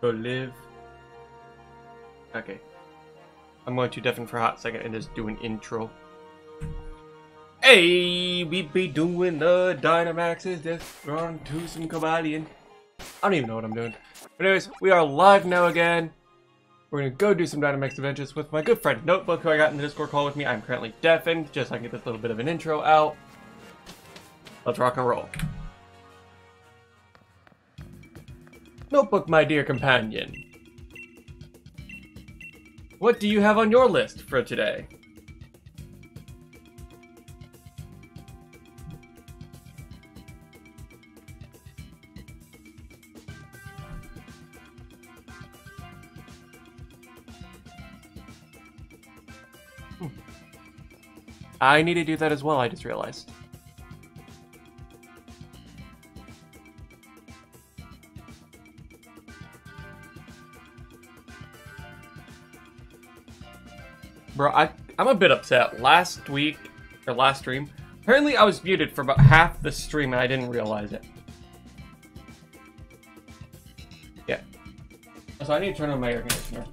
Go live. Okay. I'm going to deafen for a hot second and just do an intro. Hey, we be doing the Dynamaxes, just run to some Cobalion. I don't even know what I'm doing. But anyways, we are live now again. We're gonna go do some Dynamax adventures with my good friend Notebook, who I got in the Discord call with me. I'm currently deafened, just so I can get this little bit of an intro out. Let's rock and roll. Notebook, my dear companion. What do you have on your list for today? Hmm. I need to do that as well, I just realized. Bro, I, I'm a bit upset. Last week, or last stream, apparently I was muted for about half the stream and I didn't realize it. Yeah. So I need to turn on my air conditioner.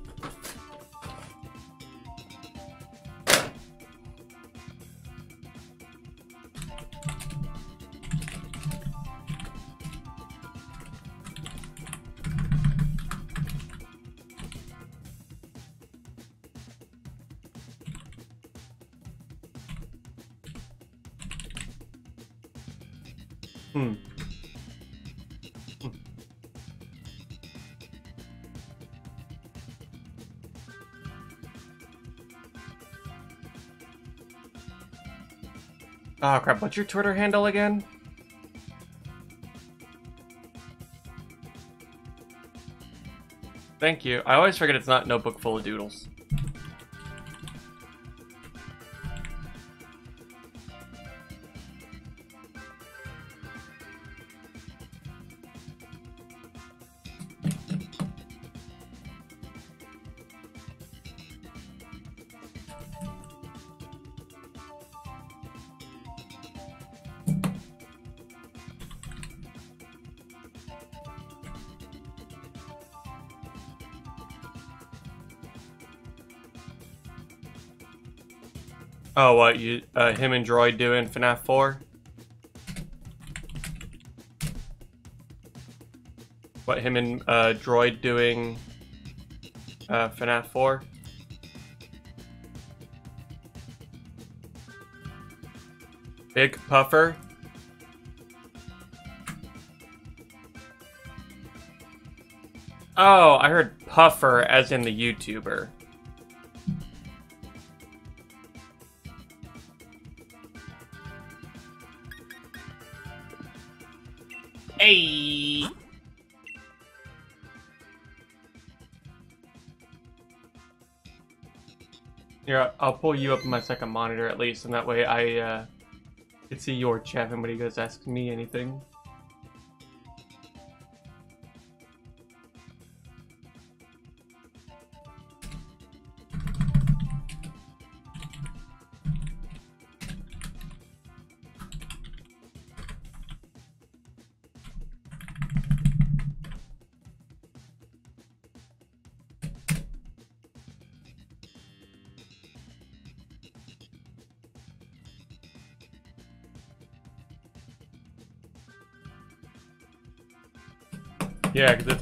Oh crap, what's your Twitter handle again? Thank you. I always forget it's not Notebook full of doodles. Oh, what you uh, him and Droid doing FNAF 4? What him and uh, Droid doing uh, FNAF 4? Big Puffer? Oh, I heard Puffer as in the YouTuber. I'll pull you up on my second monitor at least, and that way I uh, can see your chat when he goes asks me anything.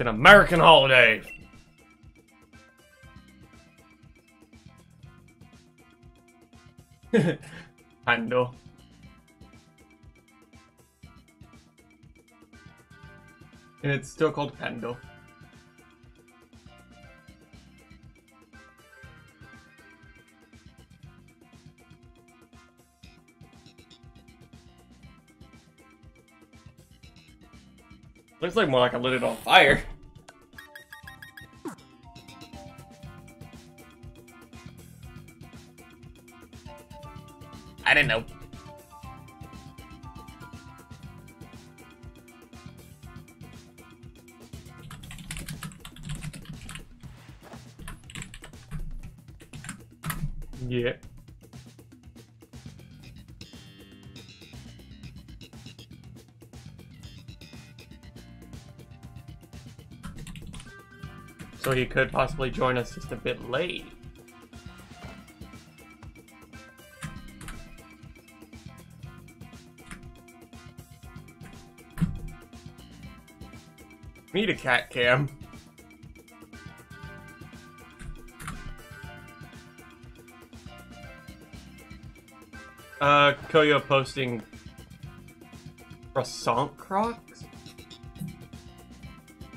An American holiday. Handle. And it's still called Pendle. Looks like more like I lit it on fire. I didn't know. Yeah. so he could possibly join us just a bit late. Need a cat cam. Uh, Koyo posting croissant crocs?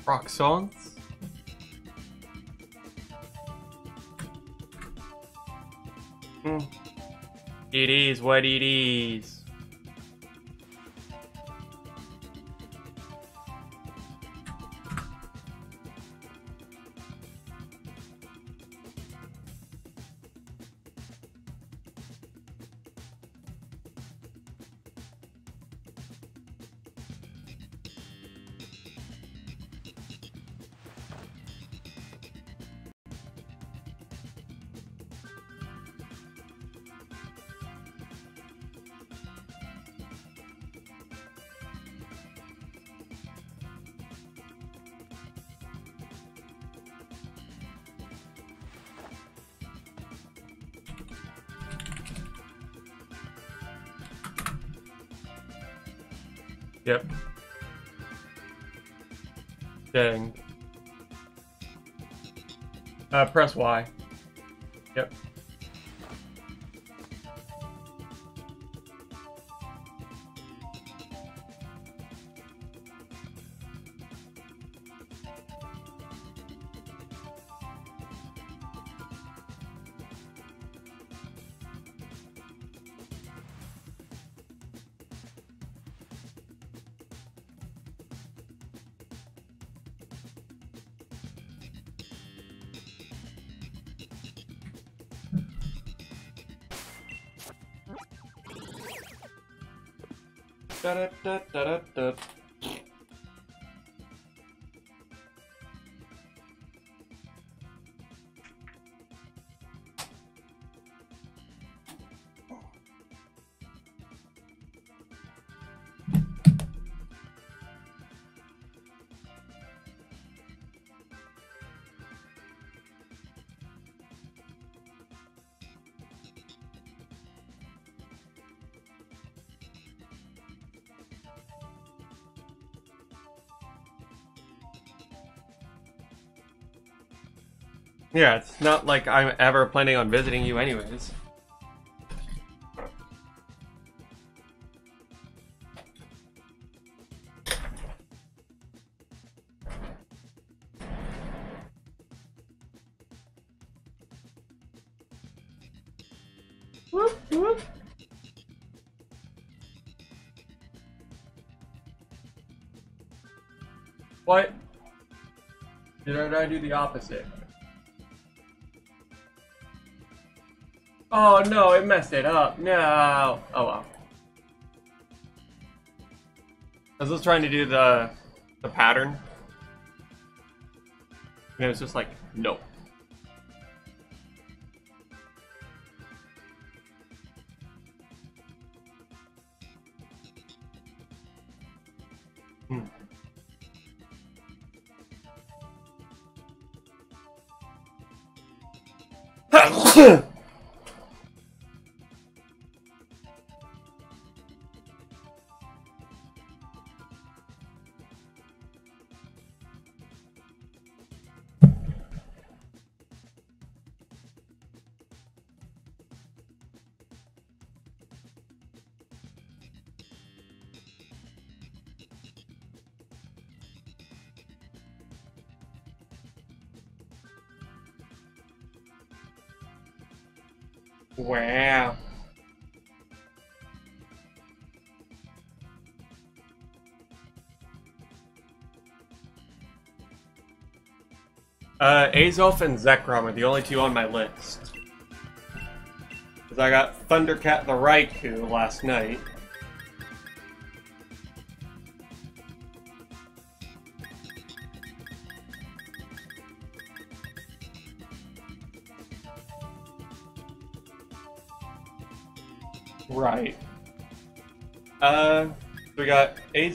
Croissants? Hmm. It is what it is. Press Y. Yep. Da da da da Yeah, it's not like I'm ever planning on visiting you anyways. Whoop, whoop. What? Did I do the opposite? Oh no, it messed it up. No. Oh well. I was just trying to do the the pattern. And it was just like, no. Wow. Uh, Azelf and Zekrom are the only two on my list. Because I got Thundercat the Raikou last night.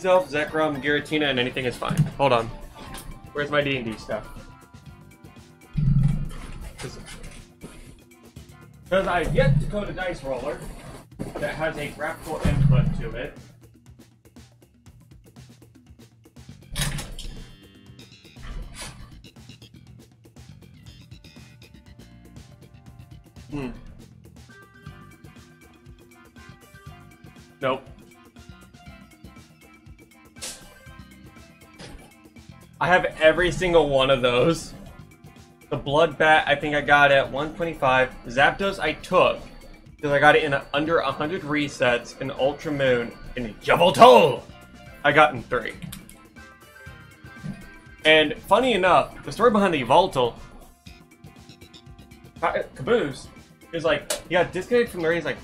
Zelf, Zekrom, Giratina, and anything is fine. Hold on. Where's my D&D stuff? Because I've yet to code a dice roller that has a graphical input to it. Have every single one of those. The Blood Bat, I think I got at 125. Zapdos, I took because I got it in a, under 100 resets in Ultra Moon. In Yveltal, I got in three. And funny enough, the story behind the Yveltal, uh, Caboose, is like, he got disconnected from the race. Like,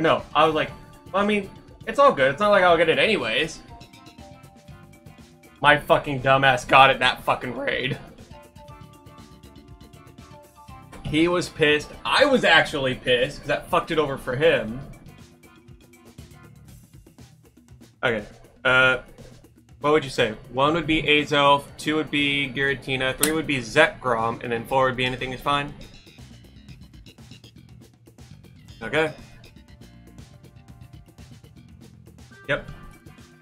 no, I was like, well, I mean, it's all good. It's not like I'll get it anyways. My fucking dumbass got it that fucking raid. He was pissed. I was actually pissed because that fucked it over for him. Okay. Uh, what would you say? One would be Azelf, two would be Giratina, three would be Zekrom, and then four would be anything is fine? Okay. Yep.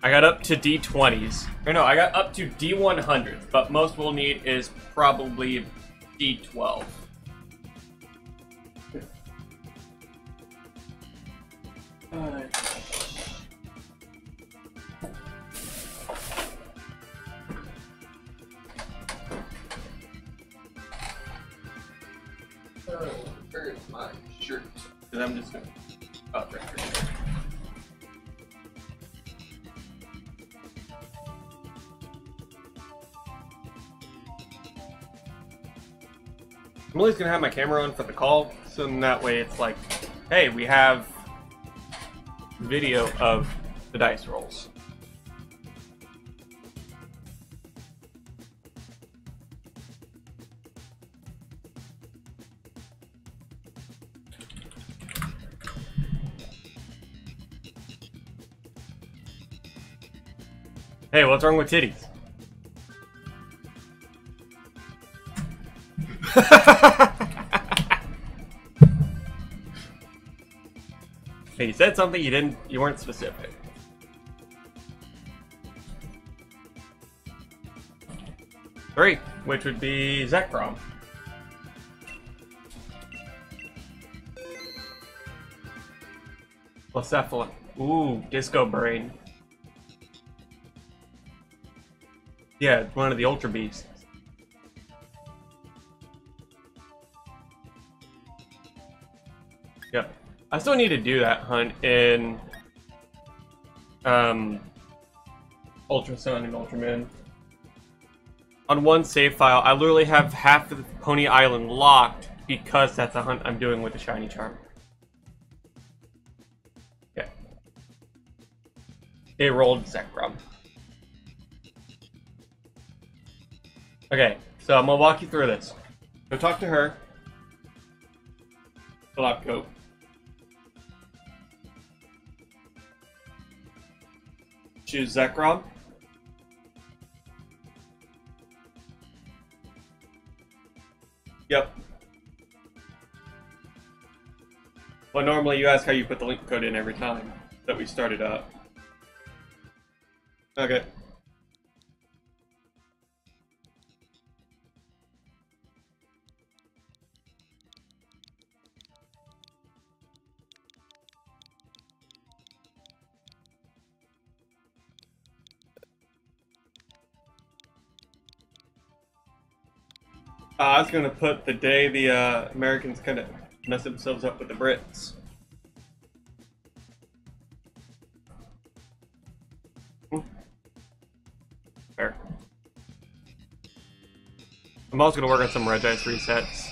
I got up to D20s. Or no, I got up to D100, but most we'll need is probably D12. Uh, gonna have my camera on for the call, so that way it's like, hey, we have video of the dice rolls. Hey, what's wrong with titties? you said something you didn't you weren't specific. Three, which would be Zekrom. Blacephalon. Ooh, Disco Brain. Yeah, one of the Ultra Beasts. I still need to do that hunt in um, Ultra Sun and Ultra Moon. On one save file, I literally have half of the Poni Island locked because that's a hunt I'm doing with the Shiny Charm. Yeah. It rolled Zekrom. Okay, so I'm gonna walk you through this. Go talk to her. Fill out coat. Choose Zekrom. Yep. Well, normally you ask how you put the link code in every time that we started up. Okay. Going to put the day the uh, Americans kind of mess themselves up with the Brits. Fair. I'm also going to work on some Regice resets.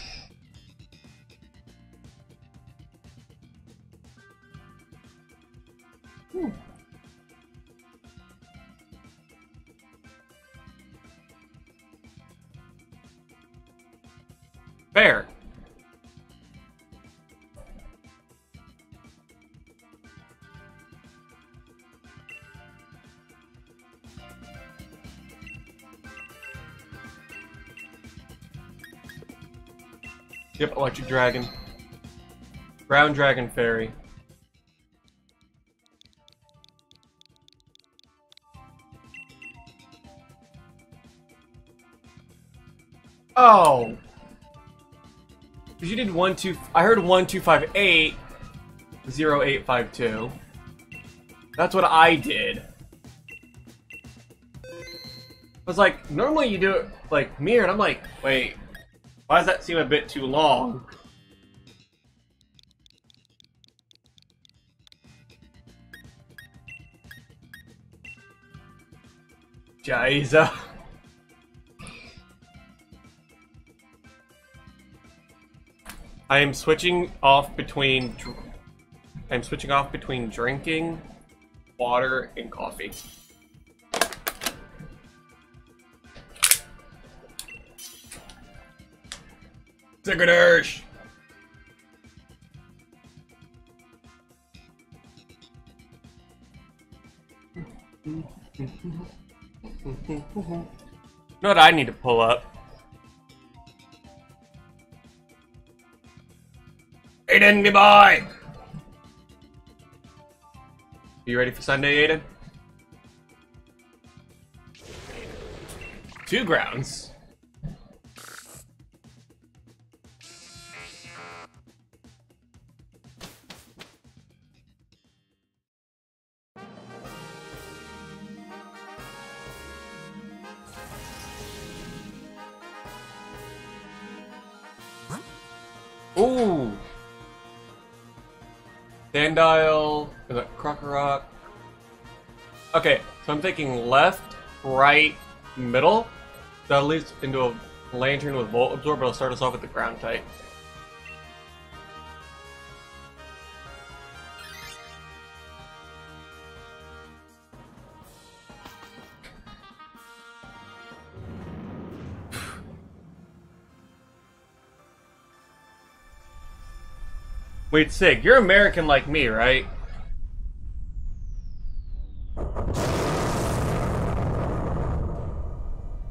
Yep, Electric Dragon. Ground Dragon Fairy. Oh! Because you did one two. I heard one two five eight zero eight five two. That's what I did. I was like, normally you do it like mirror, and I'm like, wait, why does that seem a bit too long? Jaiza. I am switching off between. I'm switching off between drinking, water, and coffee. Secretary! know what I need to pull up? Aiden, goodbye! You ready for Sunday, Aiden? Two grounds. Thinking left, right, middle. That leads into a Lanturn with Volt Absorb, but I'll start us off with the ground type. Wait, Sig, you're American like me, right?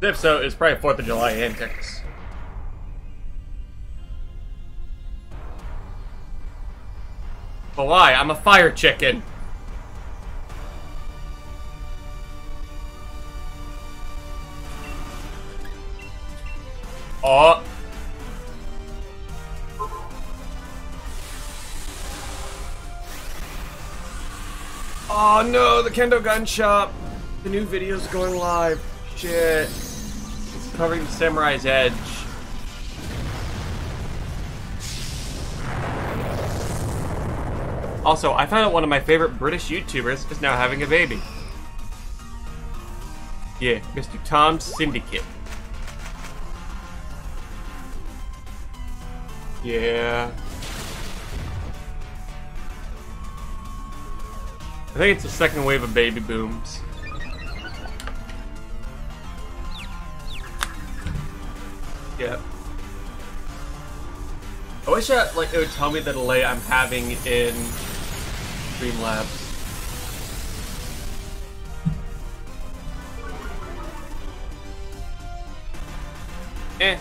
If so, it's probably 4th of July antics. But why? I'm a fire chicken. Oh. Oh no, the Kendo Gun Shop. The new video's going live. Shit. Covering Samurai's Edge. Also, I found out one of my favorite British YouTubers is now having a baby. Yeah, Mr. Tom Syndicate. Yeah. I think it's the second wave of baby booms. Yeah. I wish that like it would tell me the delay I'm having in Streamlabs. Eh.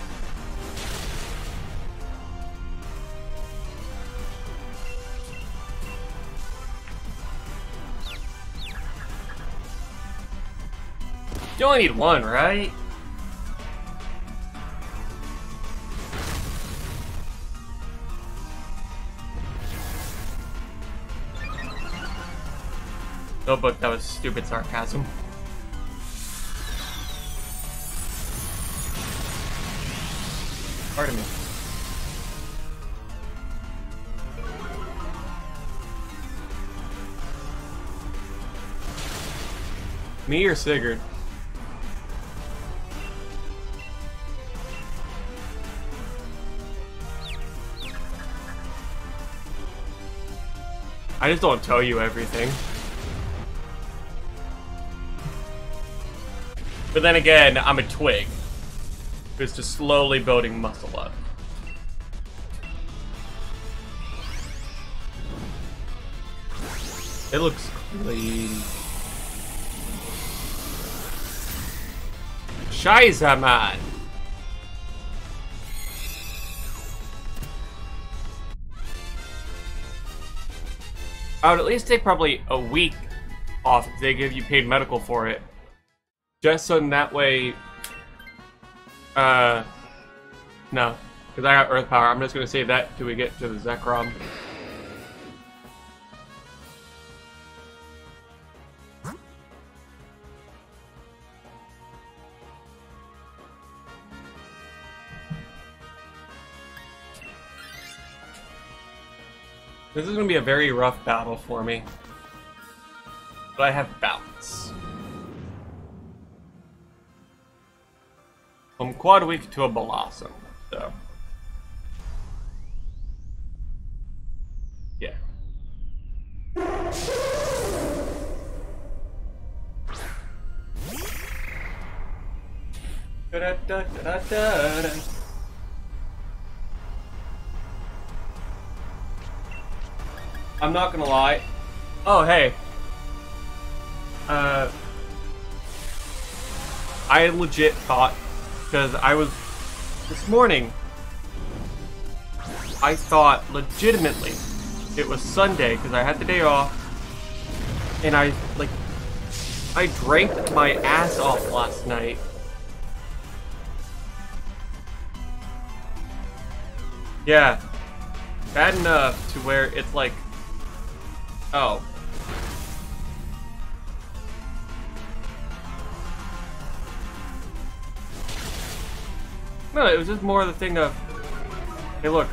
You only need one, right? Notebook, that was stupid sarcasm. Pardon me. Me or Sigurd? I just don't tell you everything. But then again, I'm a twig. Who's just slowly building muscle up. It looks clean. Scheiße, man! I would at least take probably a week off if they give you paid medical for it. Just so that way, uh, no, because I got Earth Power. I'm just gonna save that till we get to the Zekrom. This is gonna be a very rough battle for me. But I have balance. I'm quite weak to a Blossom, so. Yeah. -da -da -da -da -da. I'm not gonna lie. Oh, hey. Uh, I legit thought, because I was, this morning, I thought legitimately it was Sunday because I had the day off, and I, like, I drank my ass off last night. Yeah, bad enough to where it's like, oh, No, it was just more of the thing of, hey, look.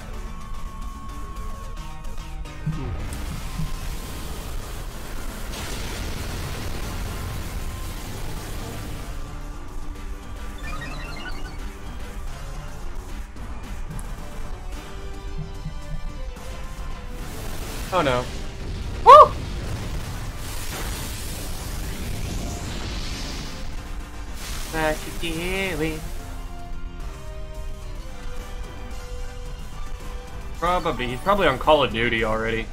Oh no. Woo! Back to Gilly. Probably. He's probably on Call of Duty already.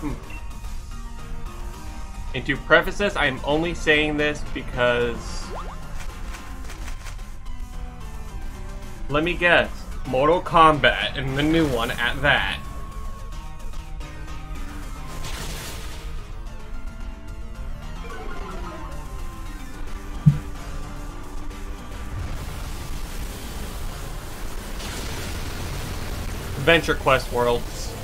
Hmm. And to preface this, I'm only saying this because... Let me guess. Mortal Kombat and the new one at that. Adventure Quest Worlds.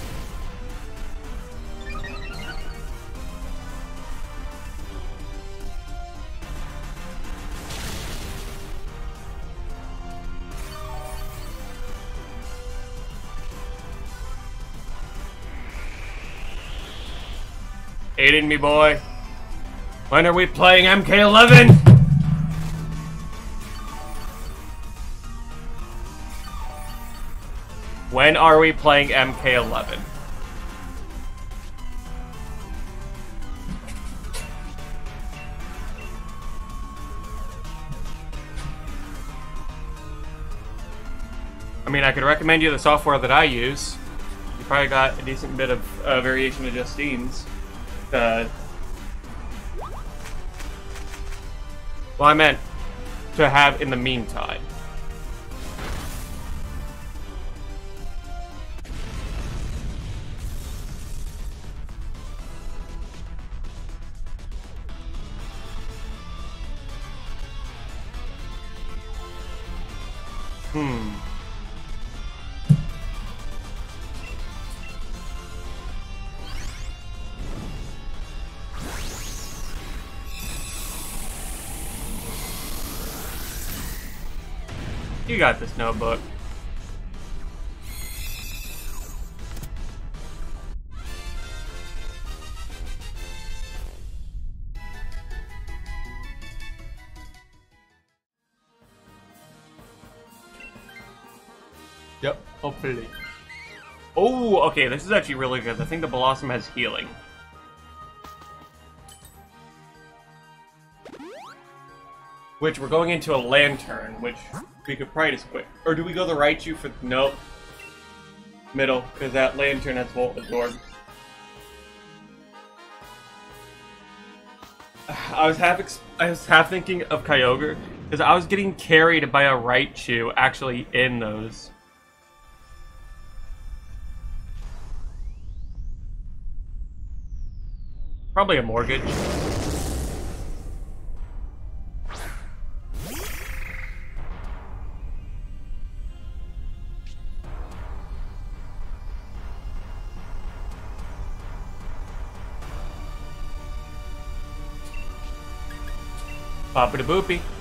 Aiding me, boy. When are we playing MK11? When are we playing MK11? I mean, I could recommend you the software that I use. You probably got a decent bit of uh, variation of Justine's. Uh, well, I meant to have in the meantime. Got this notebook. Yep, hopefully. Oh, okay, this is actually really good. I think the Blossom has healing. Which, we're going into a Lanturn, which we could probably just quit. Or do we go the Raichu for... Nope. Middle, because that Lanturn has Volt Absorb. I was half I was half thinking of Kyogre, Because I was getting carried by a Raichu actually in those. Probably a mortgage. Boppity boopy.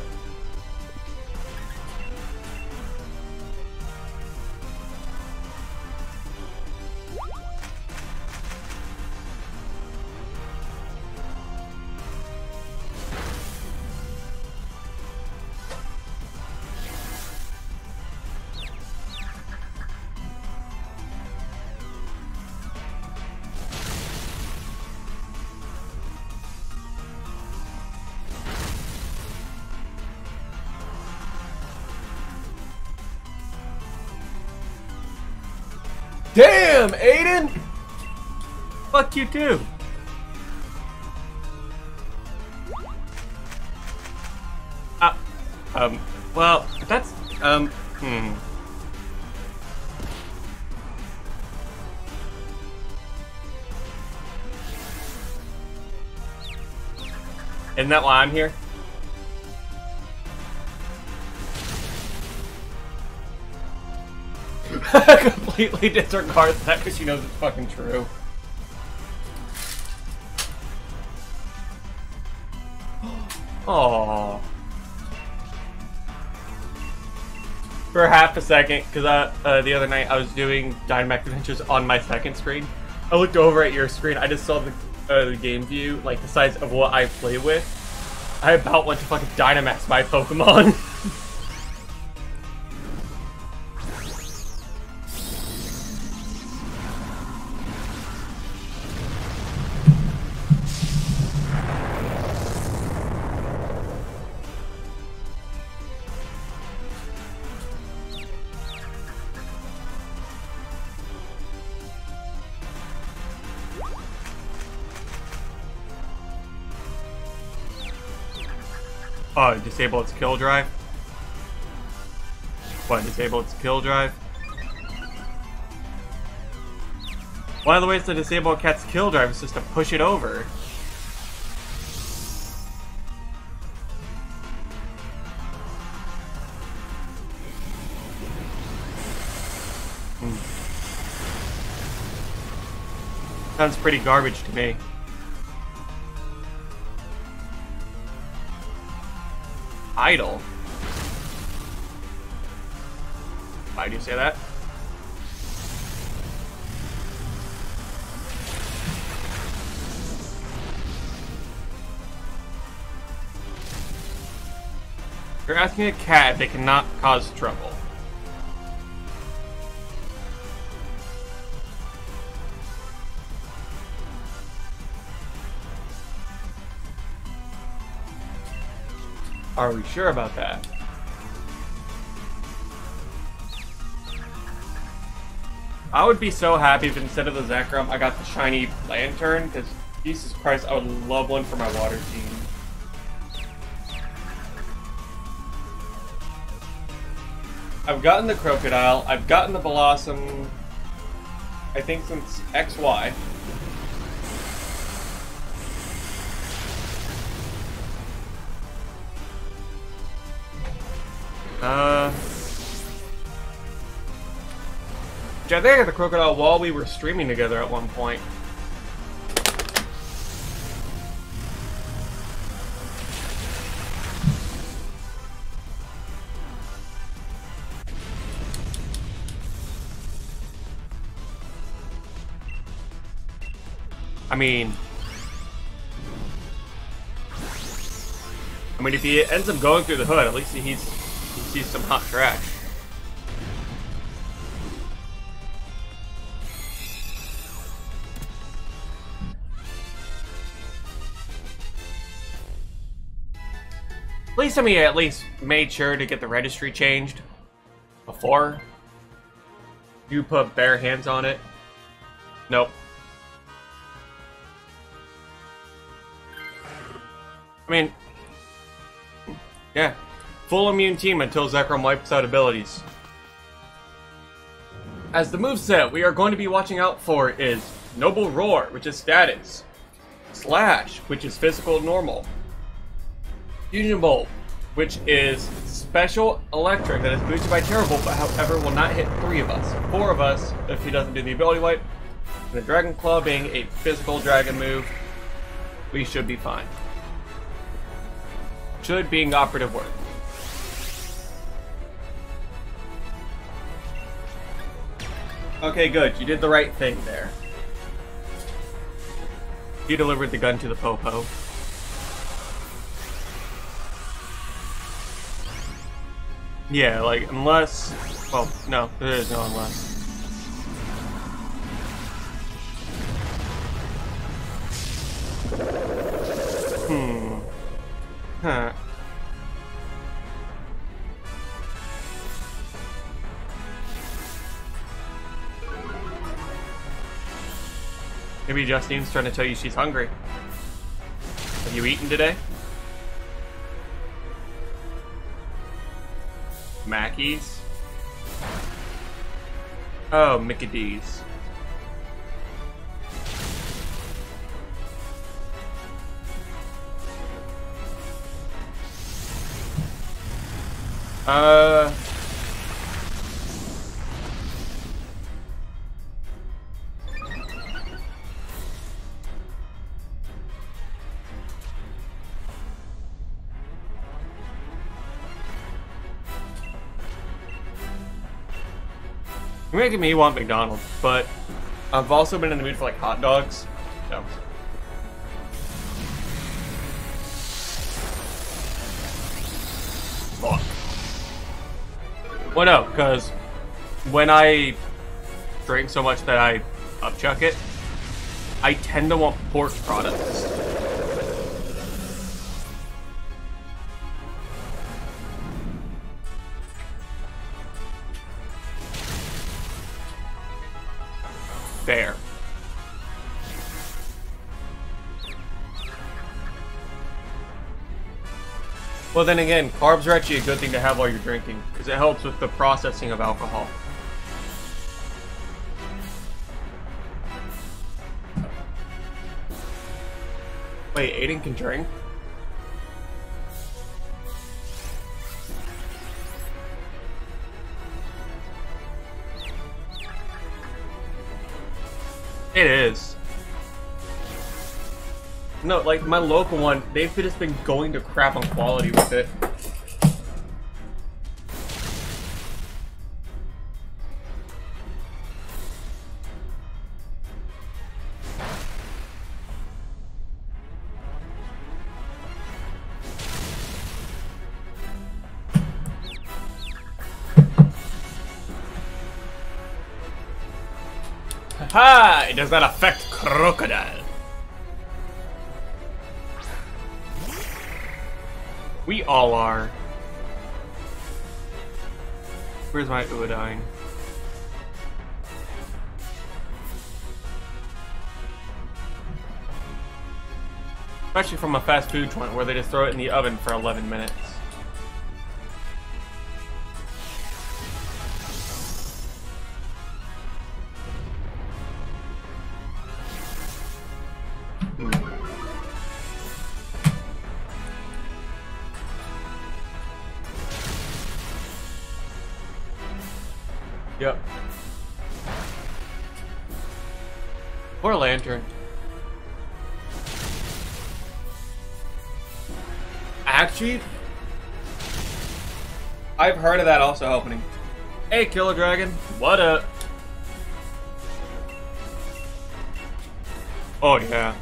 Aiden! Fuck you too. Uh, um, well, that's, um, hmm. Isn't that why I'm here? completely disregards that because she knows it's fucking true. Aww. For half a second, because uh, the other night I was doing Dynamax Adventures on my second screen. I looked over at your screen. I just saw the, uh, the game view, like the size of what I play with. I about went to fucking Dynamax my Pokemon. Oh, disable its kill drive? What, disable its kill drive? One of the ways to disable a cat's kill drive is just to push it over. Hmm. Sounds pretty garbage to me. Idle. Why do you say that? You're asking a cat if they cannot cause trouble. Are we sure about that? I would be so happy if instead of the Zekrom, I got the shiny Lanturn, because Jesus Christ, I would love one for my water team. I've gotten the Crocodile, I've gotten the Blossom, I think since XY. I think I got the crocodile while we were streaming together at one point. I mean... I mean, if he ends up going through the hood, at least he's see some hot trash. Least somebody at least made sure to get the registry changed before you put bare hands on it. Nope. I mean, yeah, Full immune team until Zekrom wipes out abilities. As the moveset we are going to be watching out for is Noble Roar, which is status. Slash, which is physical normal. Fusion Bolt, which is special electric that is boosted by Terrible, but however will not hit three of us. Four of us if he doesn't do the ability wipe. And the Dragon Claw being a physical dragon move, we should be fine. Should being operative word. Okay, good. You did the right thing there. You delivered the gun to the Popo. Yeah, like, unless... Well, no, there is no unless. Hmm. Huh. Maybe Justine's trying to tell you she's hungry. Have you eaten today? Mackey's? Oh, Mickey D's. Uh... You're making me want McDonald's, but I've also been in the mood for like hot dogs. So. Fuck. Well, no, because when I drink so much that I upchuck it, I tend to want pork products. Well, then again, carbs are actually a good thing to have while you're drinking, because it helps with the processing of alcohol. Wait, Aiden can drink? No, like my local one, they've just been going to crap on quality with it. Ha! Does not affect Crocodile. All are. Where's my Uodine? Especially from a fast food joint where they just throw it in the oven for 11 minutes. I've heard of that also happening. Hey, Killer Dragon, what up? Oh yeah,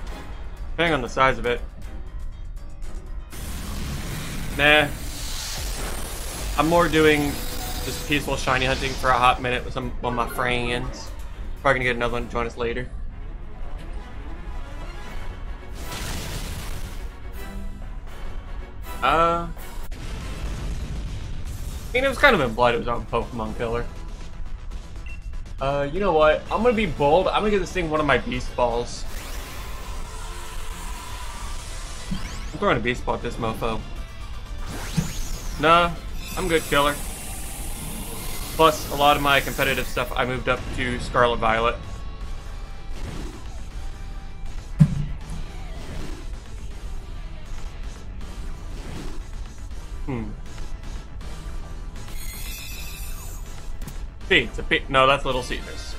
depending on the size of it. Nah, I'm more doing just peaceful shiny hunting for a hot minute with some of my friends. Probably gonna get another one to join us later. Mean, it was kind of implied it was on Pokemon Killer. Uh, you know what? I'm gonna be bold. I'm gonna give this thing one of my Beast Balls. I'm throwing a Beast Ball at this mofo. Nah, I'm good, killer. Plus, a lot of my competitive stuff I moved up to Scarlet Violet. Pizza, pi no, that's Little Caesars.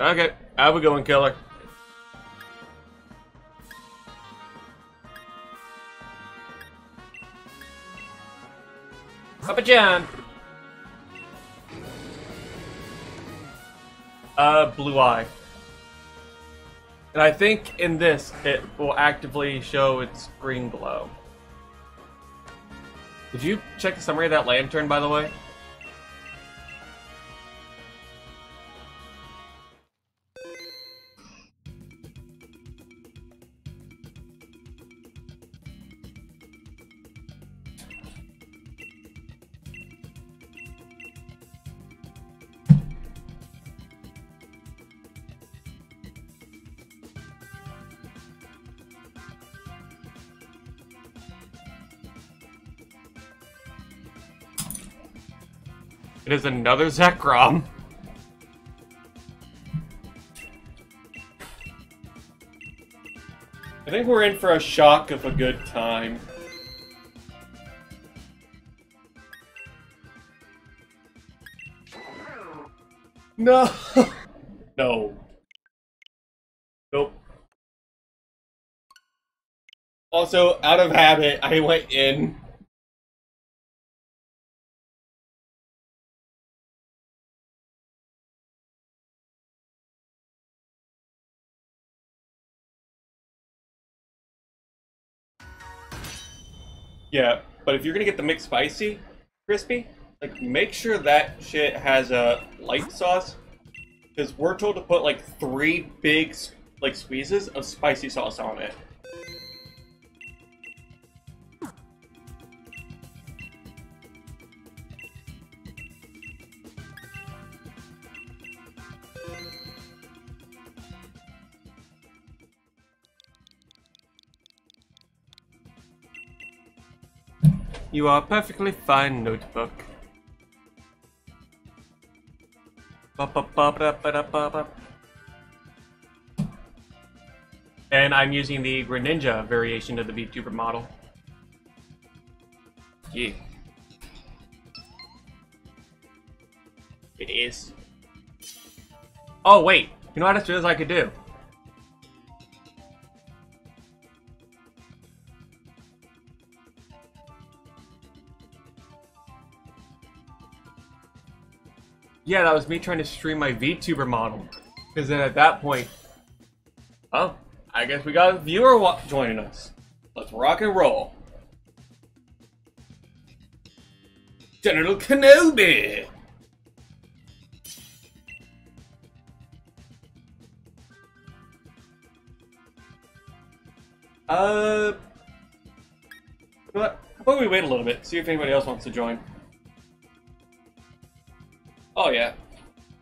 Okay, have a good one, killer. Papa John. Uh, blue eye. And I think in this, it will actively show its green glow. Did you check the summary of that Lanturn, by the way? It is another Zekrom. I think we're in for a shock of a good time. No! no. Nope. Also, out of habit, I went in Yeah, but if you're gonna get the mixed spicy crispy, like make sure that shit has a light sauce, because we're told to put like three big like squeezes of spicy sauce on it. You are a perfectly fine notebook. And I'm using the Greninja variation of the VTuber model. Yeah. It is. Oh, wait. You know what I just realized I could do? Yeah, that was me trying to stream my VTuber model. Because then at that point, oh, I guess we got a viewer joining us. Let's rock and roll. General Kenobi! Uh, what? How about we wait a little bit, see if anybody else wants to join. Oh, yeah. I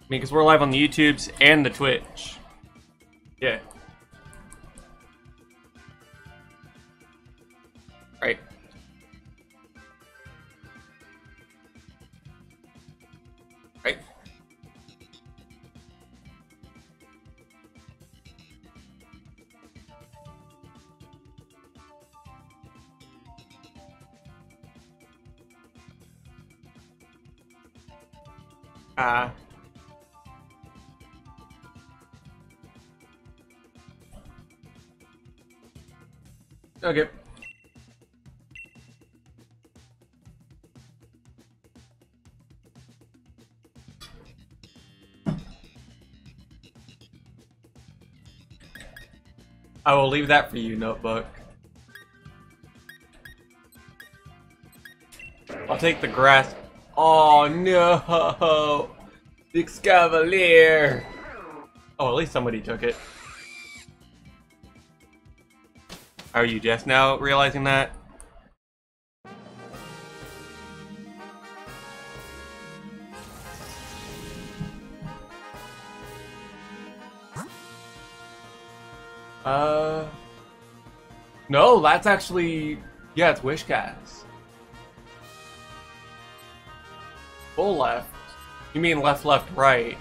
mean, because we're live on the YouTubes and the Twitch. Yeah. Ah. Okay. I will leave that for you, Notebook. I'll take the grass Oh no! The Cavalier! Oh, at least somebody took it. Are you just now realizing that? Uh... No, that's actually yeah, it's Whiscash. Full left. You mean left, left, right?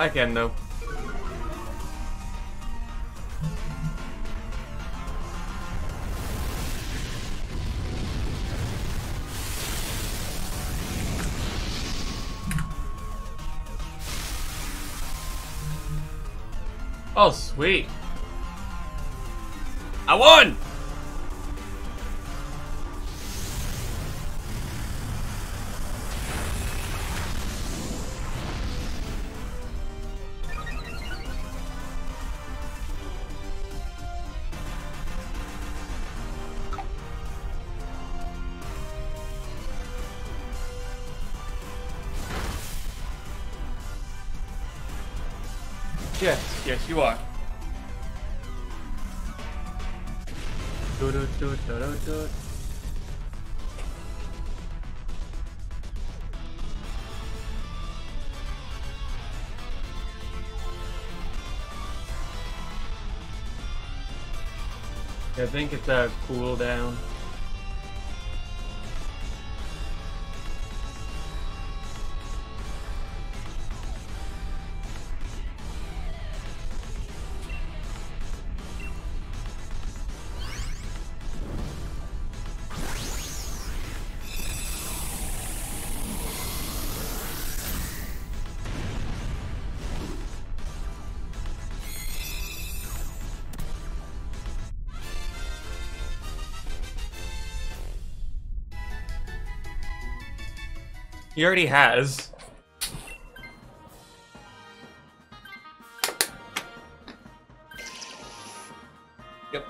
I can though. Oh, sweet. I won! Do, do, do, do. I think it's uh, a cooldown. He already has. Yep.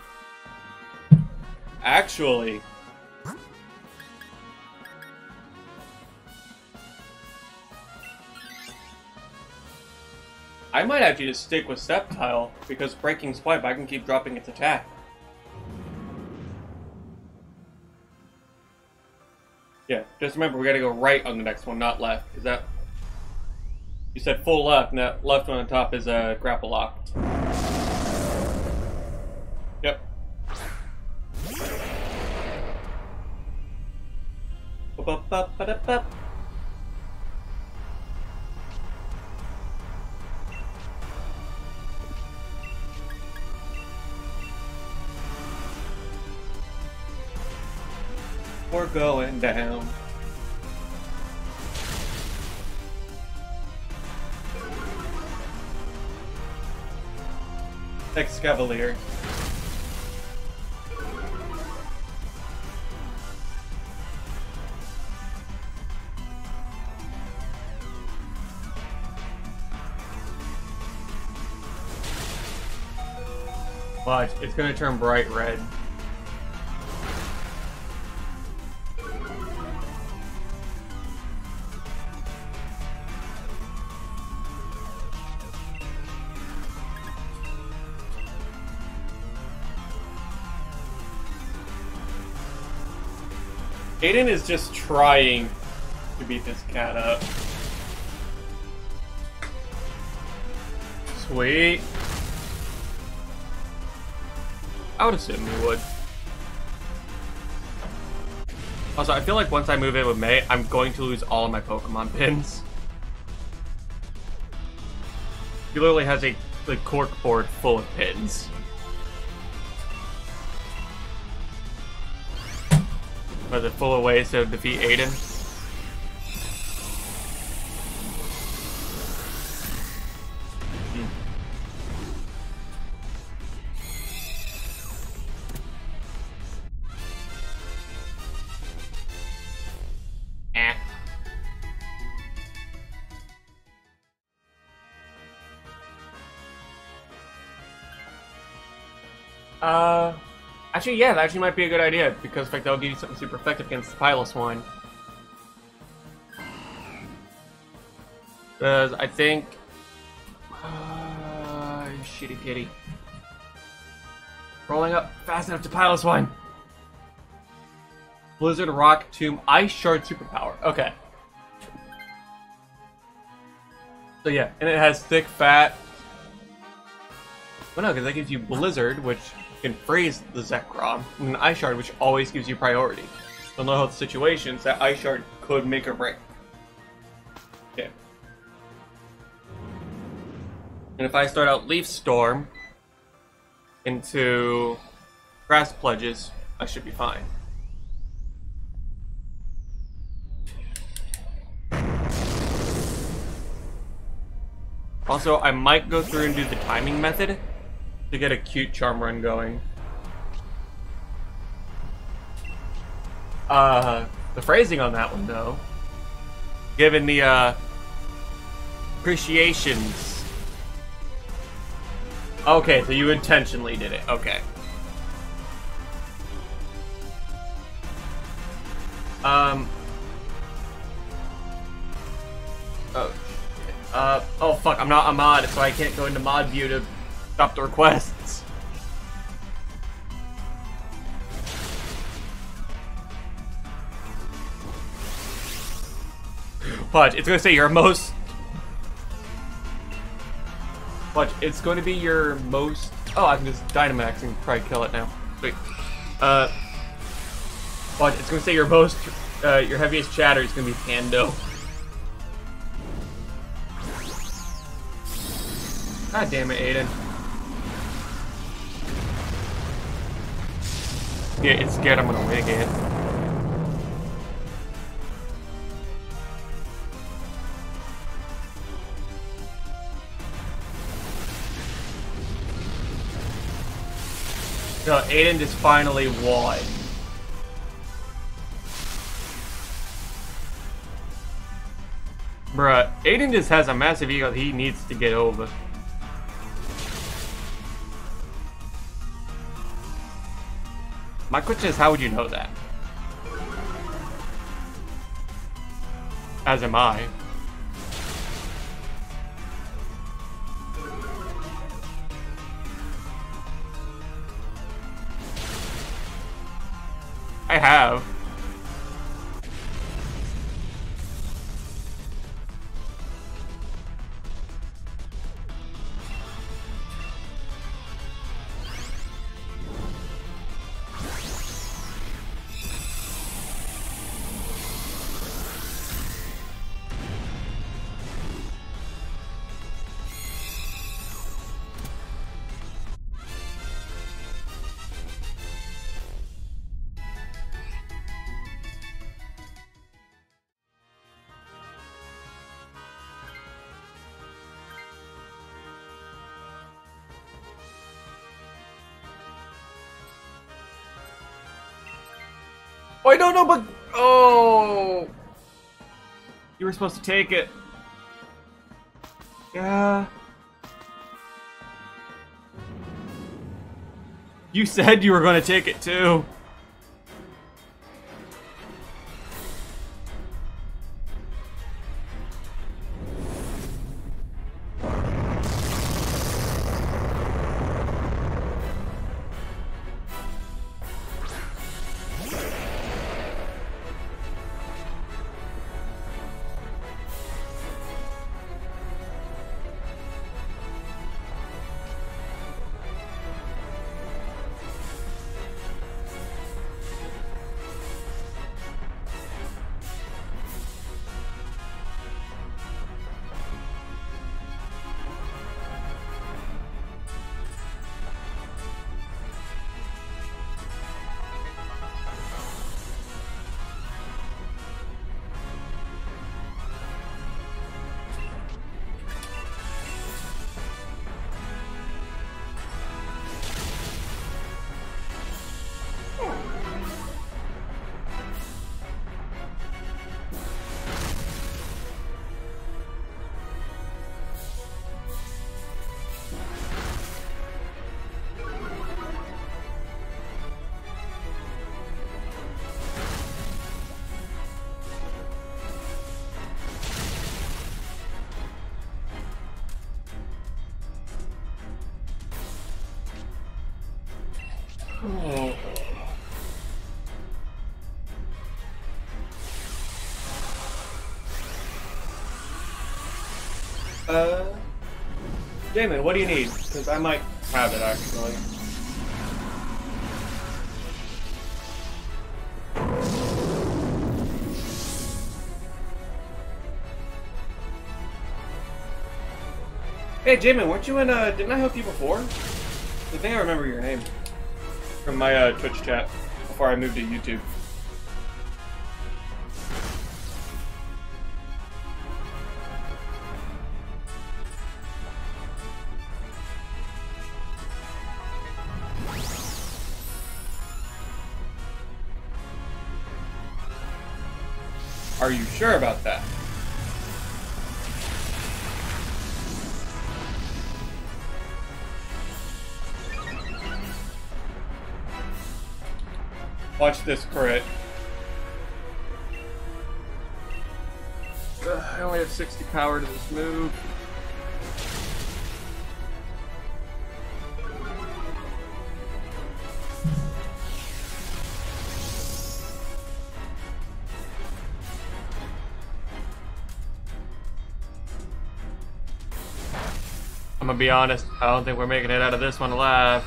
Actually. I might actually just stick with Sceptile, because Breaking Swipe, I can keep dropping its attack. Remember we gotta go right on the next one, not left, Is that... You said full left, and that left one on top is a uh, grapple locked. Escavalier. Watch, it's gonna turn bright red. Aiden is just trying to beat this cat up. Sweet. I would assume he would. Also, I feel like once I move in with May, I'm going to lose all of my Pokemon pins. He literally has a the cork board full of pins. It full away to defeat Aiden? Eh. Uh, actually, yeah, that actually might be a good idea because, in fact, that'll give you something super effective against the Piloswine. Because I think, uh, shitty kitty, rolling up fast enough to Piloswine. Blizzard, Rock, Tomb, Ice Shard superpower. Okay. So yeah, and it has thick, fat. Well, no, because that gives you Blizzard, which can freeze the Zekrom, with an Ice Shard, which always gives you priority. So no health situations, that Ice Shard could make or break. Okay. And if I start out Leaf Storm into Grass Pledges, I should be fine. Also, I might go through and do the timing method to get a cute charm run going. Uh, the phrasing on that one, though, given the, uh, appreciations. Okay, so you intentionally did it. Okay. Um. Oh. Uh, oh fuck, I'm not a mod, so I can't go into mod view to stop the requests. Watch, it's gonna say your most... Watch, it's going to be your most... Oh, I can just Dynamax and probably kill it now. Wait. Uh... Watch, it's gonna say your most... Uh, your heaviest chatter is gonna be Pando. God damn it, Aiden. Yeah, it's scared I'm gonna win again. No, Aiden just finally won. Bruh, Aiden just has a massive ego that he needs to get over. My question is, how would you know that? As am I. I have. Don't know, but oh, you were supposed to take it. Yeah. You said you were going to take it too. Uh, Damon, what do you need? Because I might have it actually. Hey, Jamin, weren't you in, uh, didn't I help you before? I think I remember your name. From my, uh, Twitch chat, before I moved to YouTube. Are you sure about that? Watch this crit. Ugh, I only have 60 power to this move. I'm gonna be honest, I don't think we're making it out of this one alive.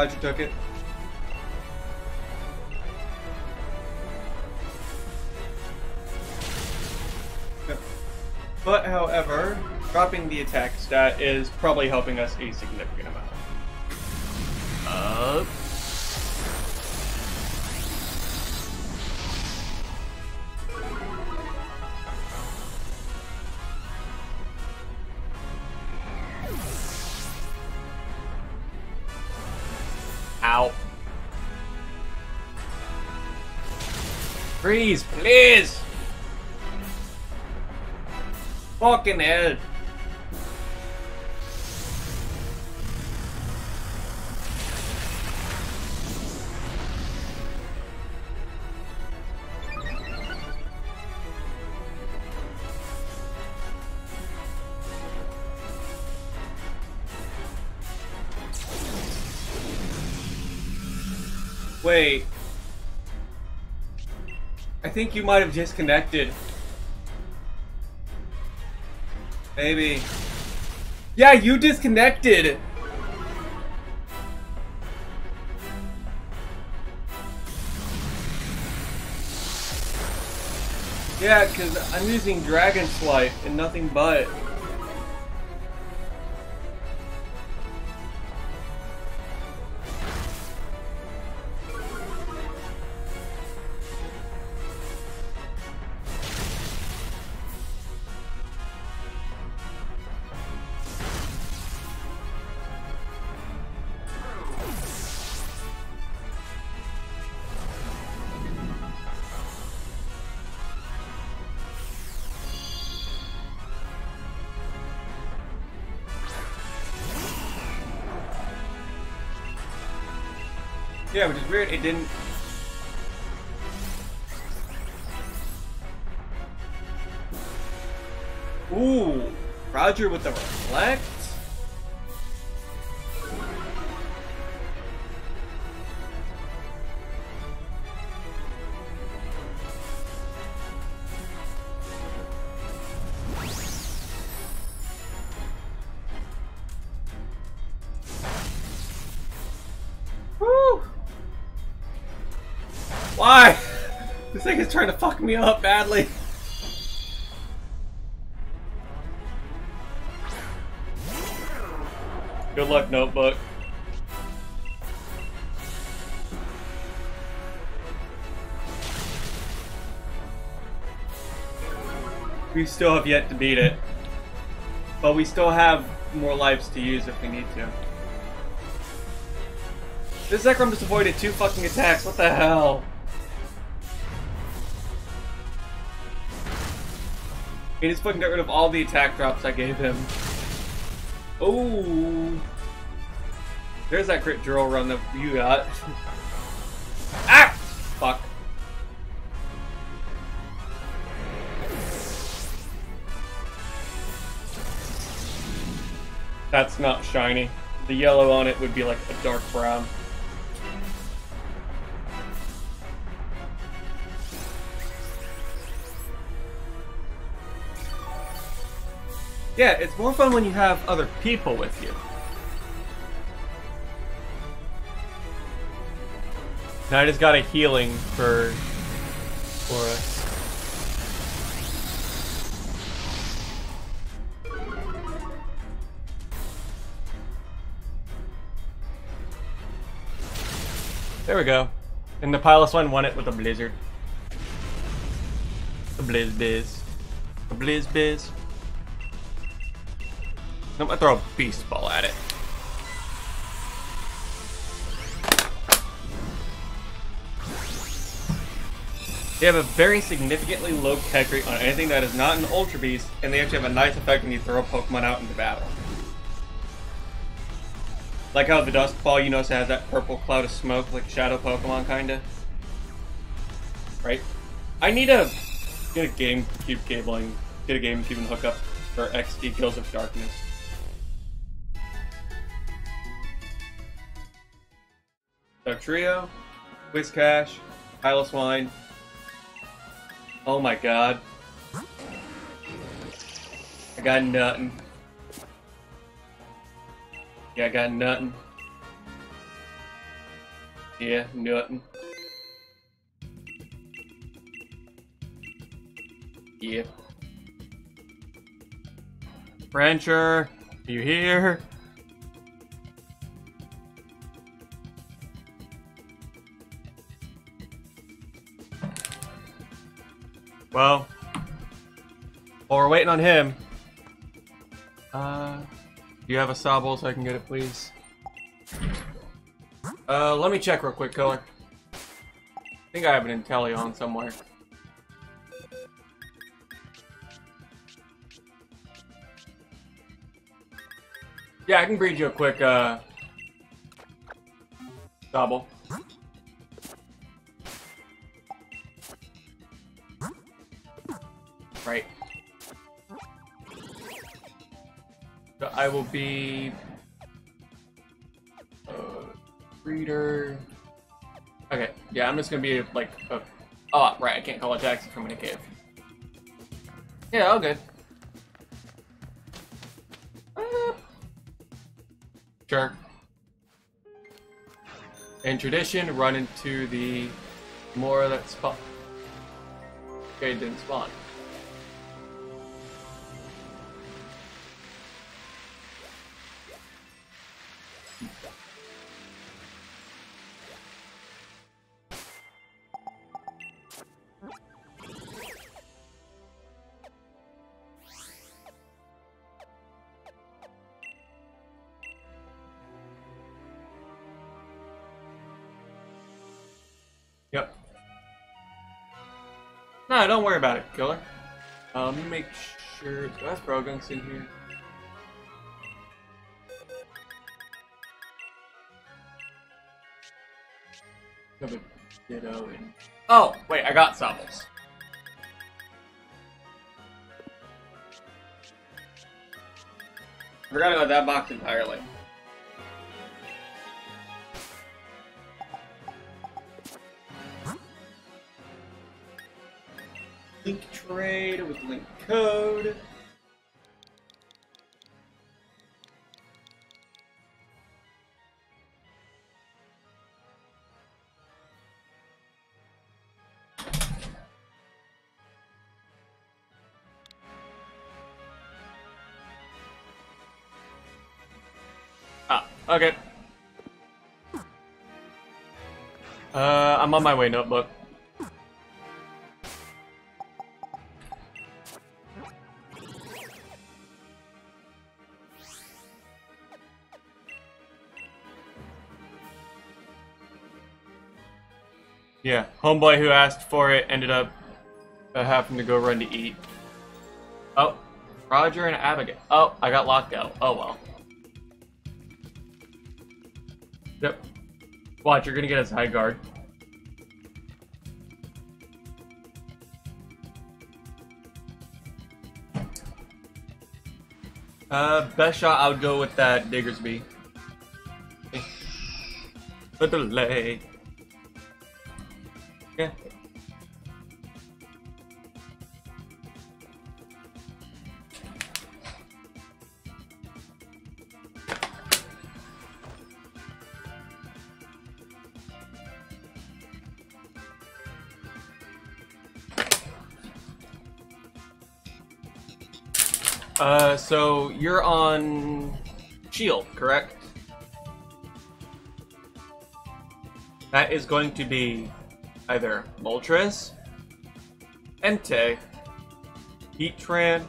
No, Roger took it. But, however, dropping the attack stat is probably helping us a significant amount. Fucking hell. Wait. I think you might have disconnected. Maybe. Yeah, you disconnected! Yeah, because I'm using Dragon Swipe and nothing but. Yeah, which is weird, it didn't... Ooh, Roger with the reflect? Me up badly. Good luck, notebook. We still have yet to beat it. But we still have more lives to use if we need to. This Zekrom just avoided two fucking attacks, what the hell? He just fucking got rid of all the attack drops I gave him. Oh, there's that crit drill run that you got. ah, fuck. That's not shiny. The yellow on it would be like a dark brown. Yeah, it's more fun when you have other people with you. Now I just got a healing for for us. There we go. And the Pilot one won it with a blizzard. The blizz biz. The blizz biz. I'm gonna throw a beast ball at it. They have a very significantly low catch rate on anything that is not an Ultra Beast, and they actually have a nice effect when you throw a Pokemon out into battle. Like how the Dusk Ball, you notice has that purple cloud of smoke, like Shadow Pokemon, kinda. Right? I need to get a GameCube cabling, get a GameCube and hook up for XD Kills of Darkness. Trio, Whiscash, Piloswine. Oh my god. I got nothing. Yeah, I got nothing. Yeah, nothing. Yeah. Rancher, you here? Well, while we're waiting on him, uh, do you have a Sobble so I can get it, please? Uh, let me check real quick, Killer. I think I have an Inteleon somewhere. Yeah, I can breed you a quick, uh, Sobble. I will be... Uh, breeder... Okay, yeah, I'm just gonna be like a... Oh, right, I can't call a taxi from in a cave. Yeah, all good. Uh, sure. In tradition, run into the more that spawn. Okay, didn't spawn. No, don't worry about it, killer. Uh, let me make sure. Do I have Brogunks in here? Ditto. Oh, wait, I got Sobbles. I forgot about that box entirely. Trade with link code. Ah, okay. Uh, I'm on my way, notebook. Yeah, homeboy who asked for it ended up uh, having to go run to eat. Oh, Roger and Abigail. Oh, I got locked out. Oh well. Yep. Watch, you're gonna get his high guard. Uh, best shot, I would go with that Diggersby. The delay. Is going to be either Moltres, Entei, Heatran,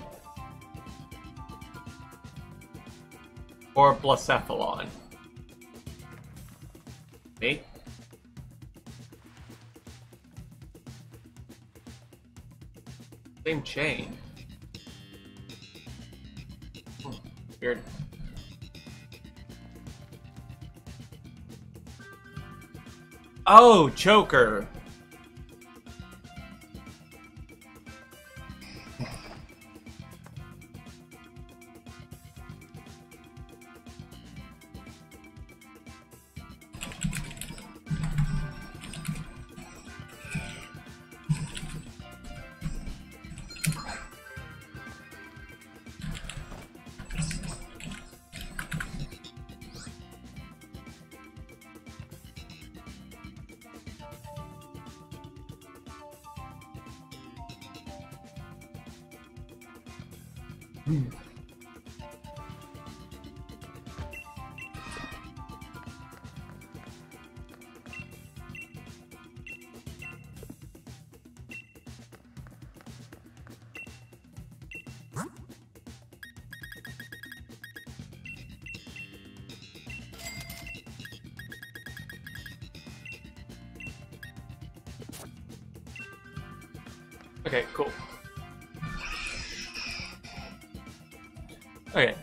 or Blacephalon. Me? Same chain. Hmm, Weird. Oh, choker.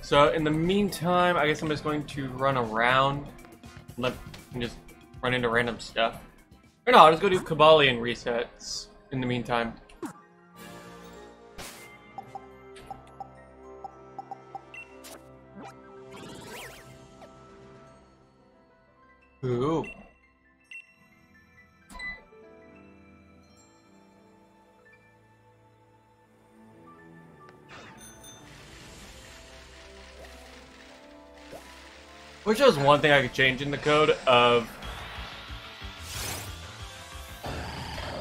So in the meantime, I guess I'm just going to run around, and just run into random stuff. Or no, I'll just go do Cobalion resets in the meantime. Which is one thing I could change in the code of.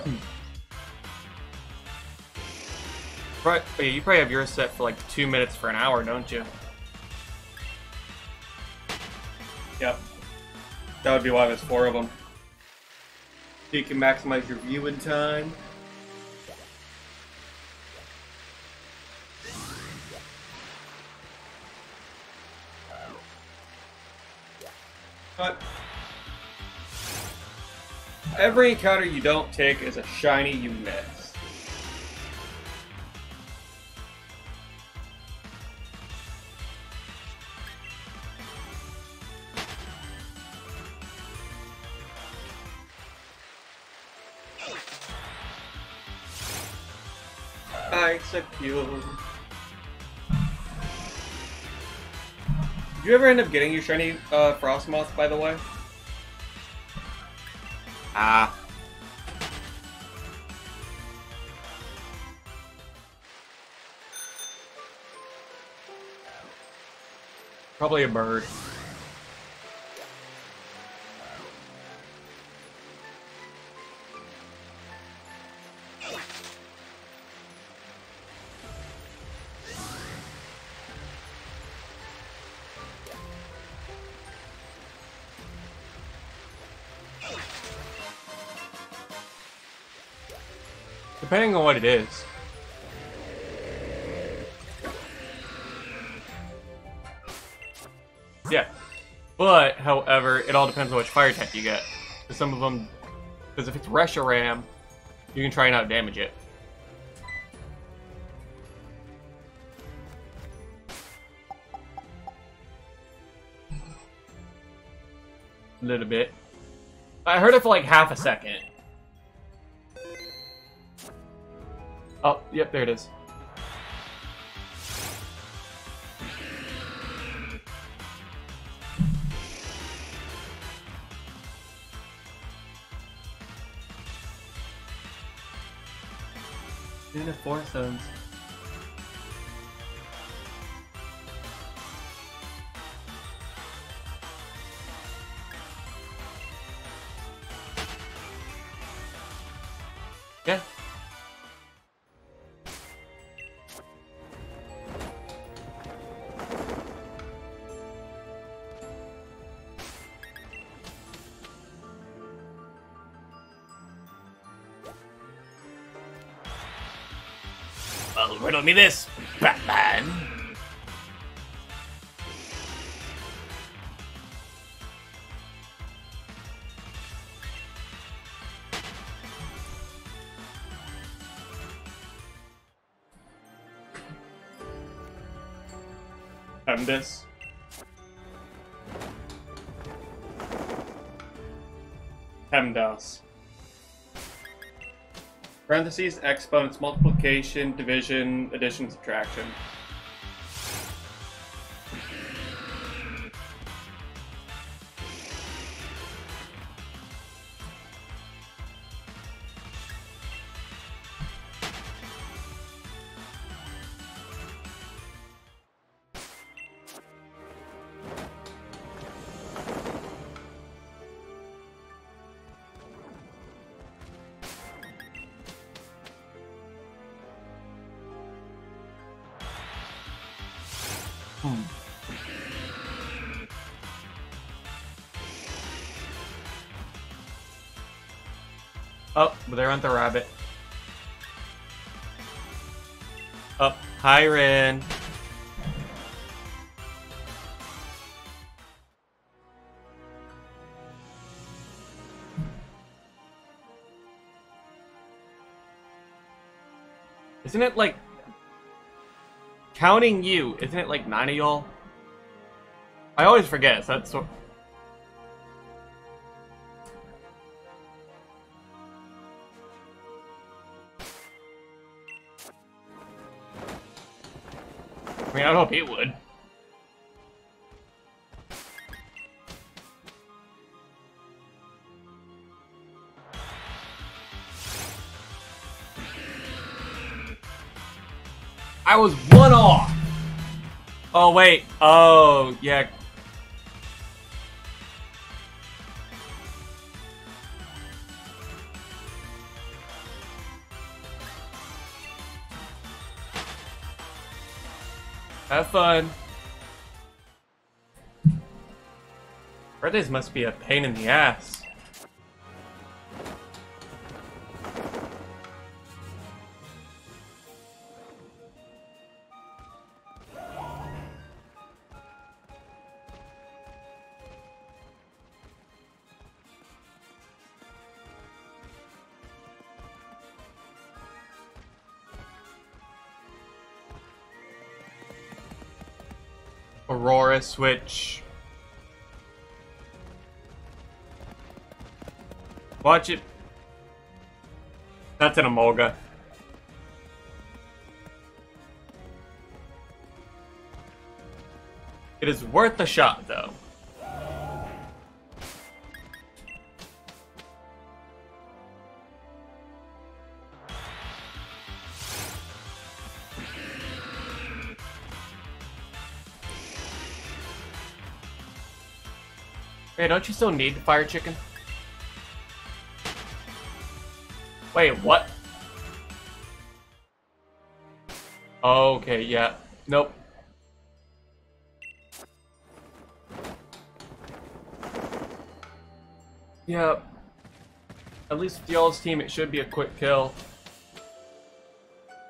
Hmm. Right, you probably have yours set for like two minutes for an hour, don't you? Yep. That would be why there's four of them. So you can maximize your viewing time. Every encounter you don't take is a shiny you miss. Execute. Did you ever end up getting your shiny uh, Frosmoth, by the way? Ah. Probably a bird. Depending on what it is. Yeah. But, however, it all depends on which fire type you get. Because some of them... Because if it's Reshiram, you can try and out damage it. A little bit. I heard it for like half a second. Yep, there it is. Four zones. Me this, Batman. And this. PEMDAS. Parentheses, exponents, multiplication, division, addition, subtraction. There went the rabbit. Oh, hi, Rin. Isn't it like counting you? Isn't it like nine of y'all? I always forget. So that's mean, I hope he would. I was one off. Oh wait. Oh yeah. Have fun. Birthdays must be a pain in the ass. Switch. Watch it. That's an Emolga. It is worth a shot, though. Hey, don't you still need the fire chicken? Wait, what? Okay, yeah. Nope. Yeah. At least with y'all's team, it should be a quick kill.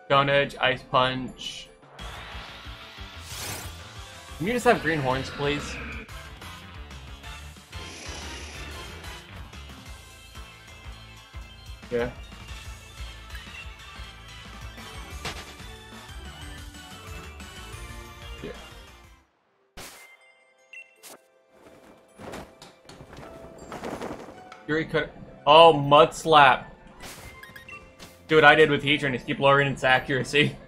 Stone Edge, Ice Punch. Can you just have green horns, please? Yeah. Yeah. Fury Cutter. Oh, Mud Slap. Do what I did with Heatran, is keep lowering its accuracy.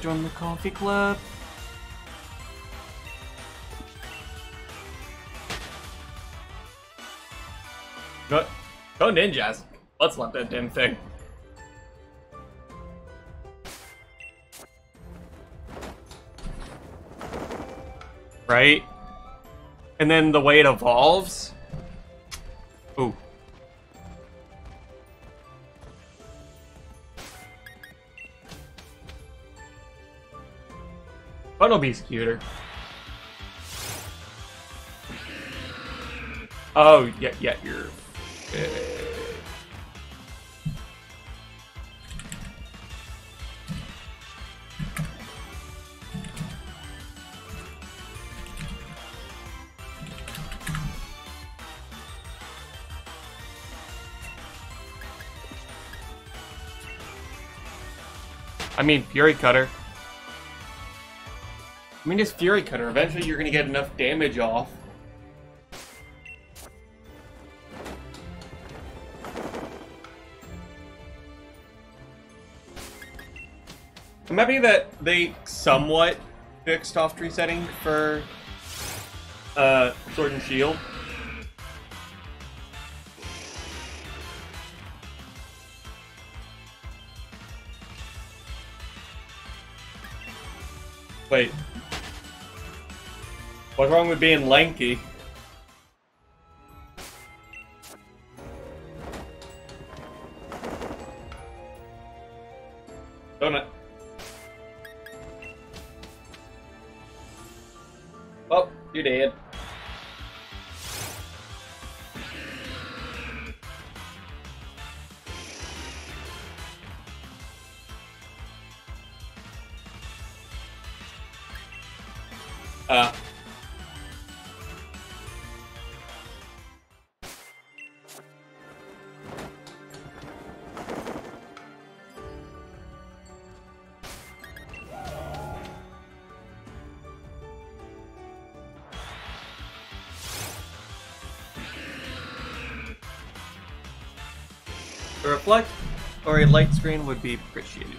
join the coffee club? Go, go ninjas. Let's let that damn thing. Right? And then the way it evolves. Bunnelby's cuter. Oh, yeah, yeah, you're... I mean, Fury Cutter. I mean, just Fury Cutter. Eventually, you're gonna get enough damage off. I'm happy that they somewhat fixed off resetting for uh, Sword and Shield. Wait. What's wrong with being lanky? Light screen would be appreciated.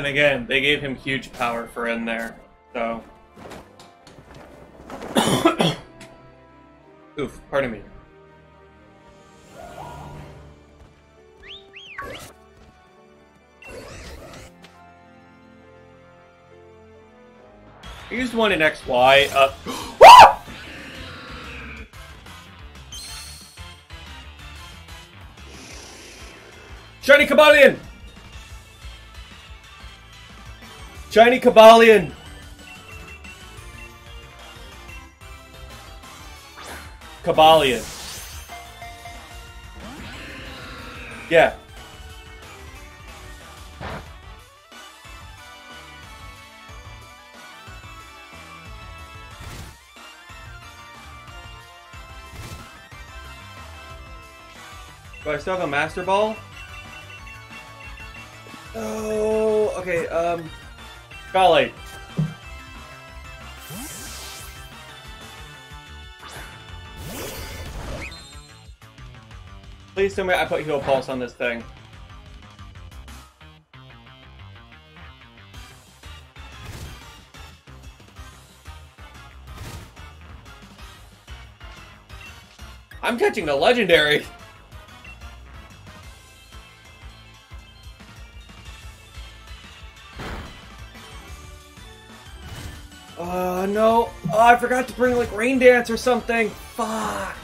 Then again, they gave him huge power for in there, so. Oof, pardon me. I used one in XY. Uh. Shiny Cobalion! Shiny Cobalion! Cobalion. Yeah. Do I still have a Master Ball? Oh, okay, um... Golly. Please tell me I put Heal Pulse on this thing. I'm catching the legendary. I forgot to bring like rain dance or something. Fuck.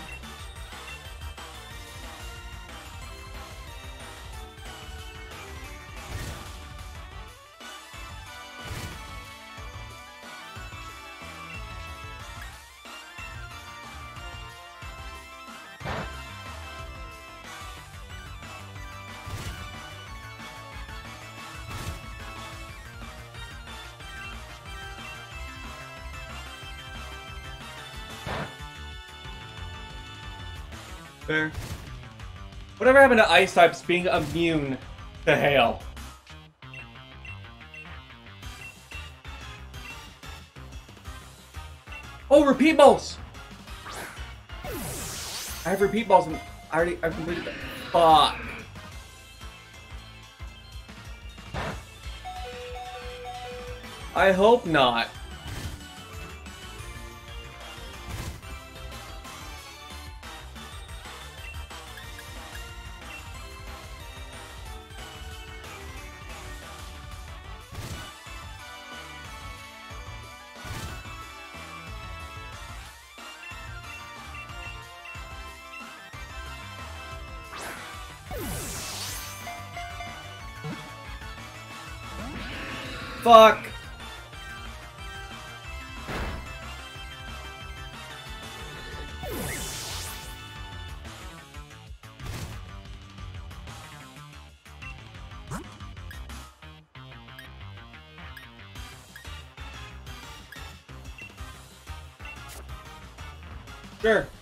Whatever happened to ice types being immune to hail? Oh, repeat balls! I have repeat balls and I already I completed them. Fuck. I hope not. Sure.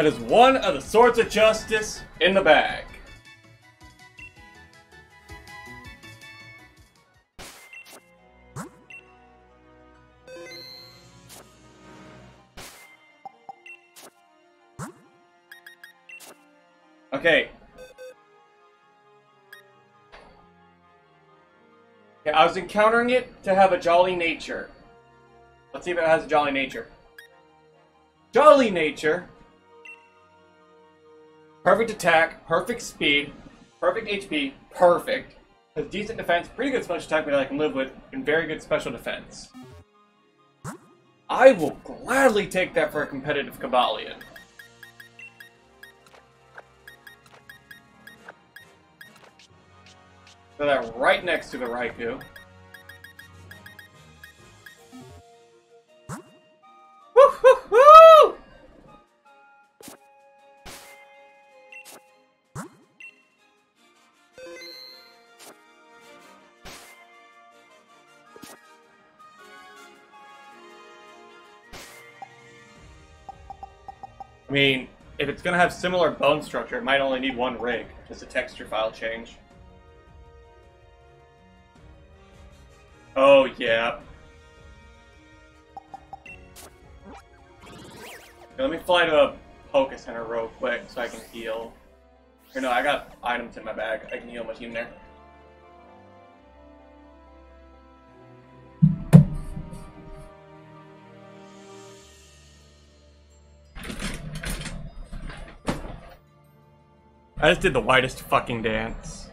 That is one of the swords of justice in the bag. Okay. Okay, I was encountering it to have a jolly nature. Let's see if it has a jolly nature. Jolly nature. Perfect attack, perfect speed, perfect HP, perfect. Has decent defense, pretty good special attack that I can live with, and very good special defense. I will gladly take that for a competitive Cobalion. So that right next to the Raikou. I mean, if it's gonna have similar bone structure, it might only need one rig, just a texture file change. Oh, yeah. Okay, let me fly to a Poké Center real quick so I can heal. Or no, I got items in my bag. I can heal my team there. I just did the widest fucking dance.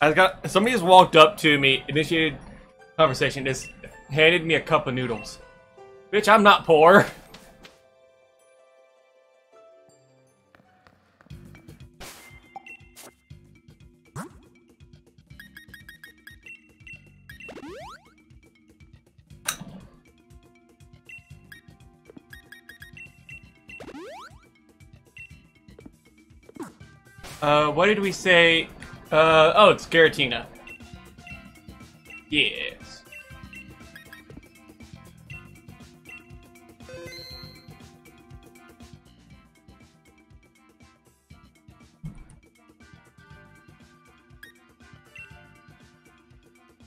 I got somebody just walked up to me, initiated conversation, just handed me a cup of noodles. Bitch, I'm not poor. what did we say? Uh, oh, it's Giratina. Yes.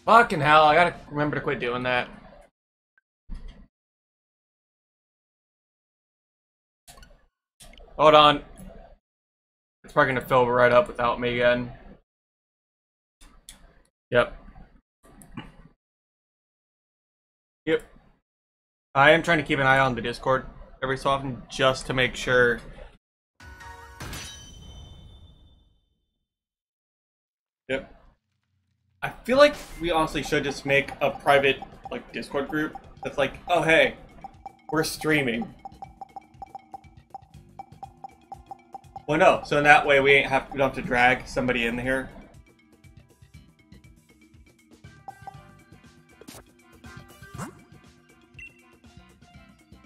Fucking hell, I gotta remember to quit doing that. Hold on. It's probably gonna fill right up without me again. Yep. Yep. I am trying to keep an eye on the Discord every so often just to make sure. Yep. I feel like we honestly should just make a private like Discord group that's like, oh hey, we're streaming. Well, no. So in that way, we ain't have we don't have to drag somebody in here.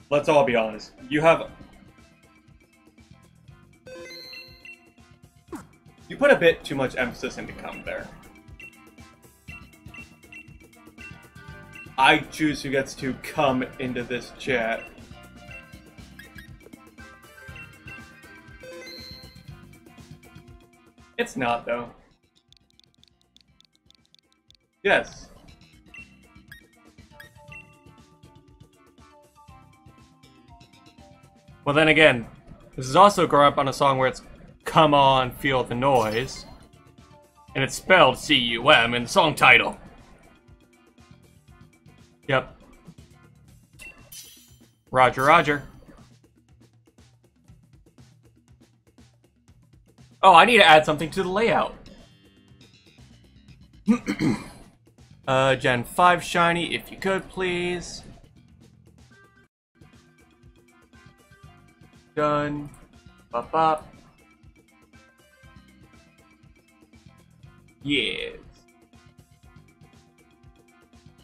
Let's all be honest. You have you put a bit too much emphasis into come there. I choose who gets to come into this chat. It's not, though. Yes. Well, then again, this is also growing up on a song where it's Come On, Feel the Noise. And it's spelled C-U-M in the song title. Yep. Roger, roger. Oh, I need to add something to the layout. uh, Gen 5 shiny, if you could, please. Done. Bop bop. Yes.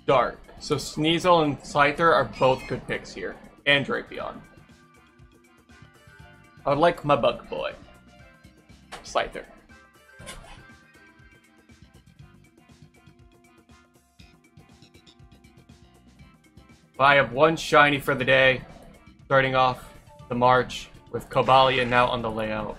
Dark. So Sneasel and Scyther are both good picks here. And Drapion. I like my bug boy. Scyther. I have one shiny for the day, starting off the march with Cobalion now on the layout.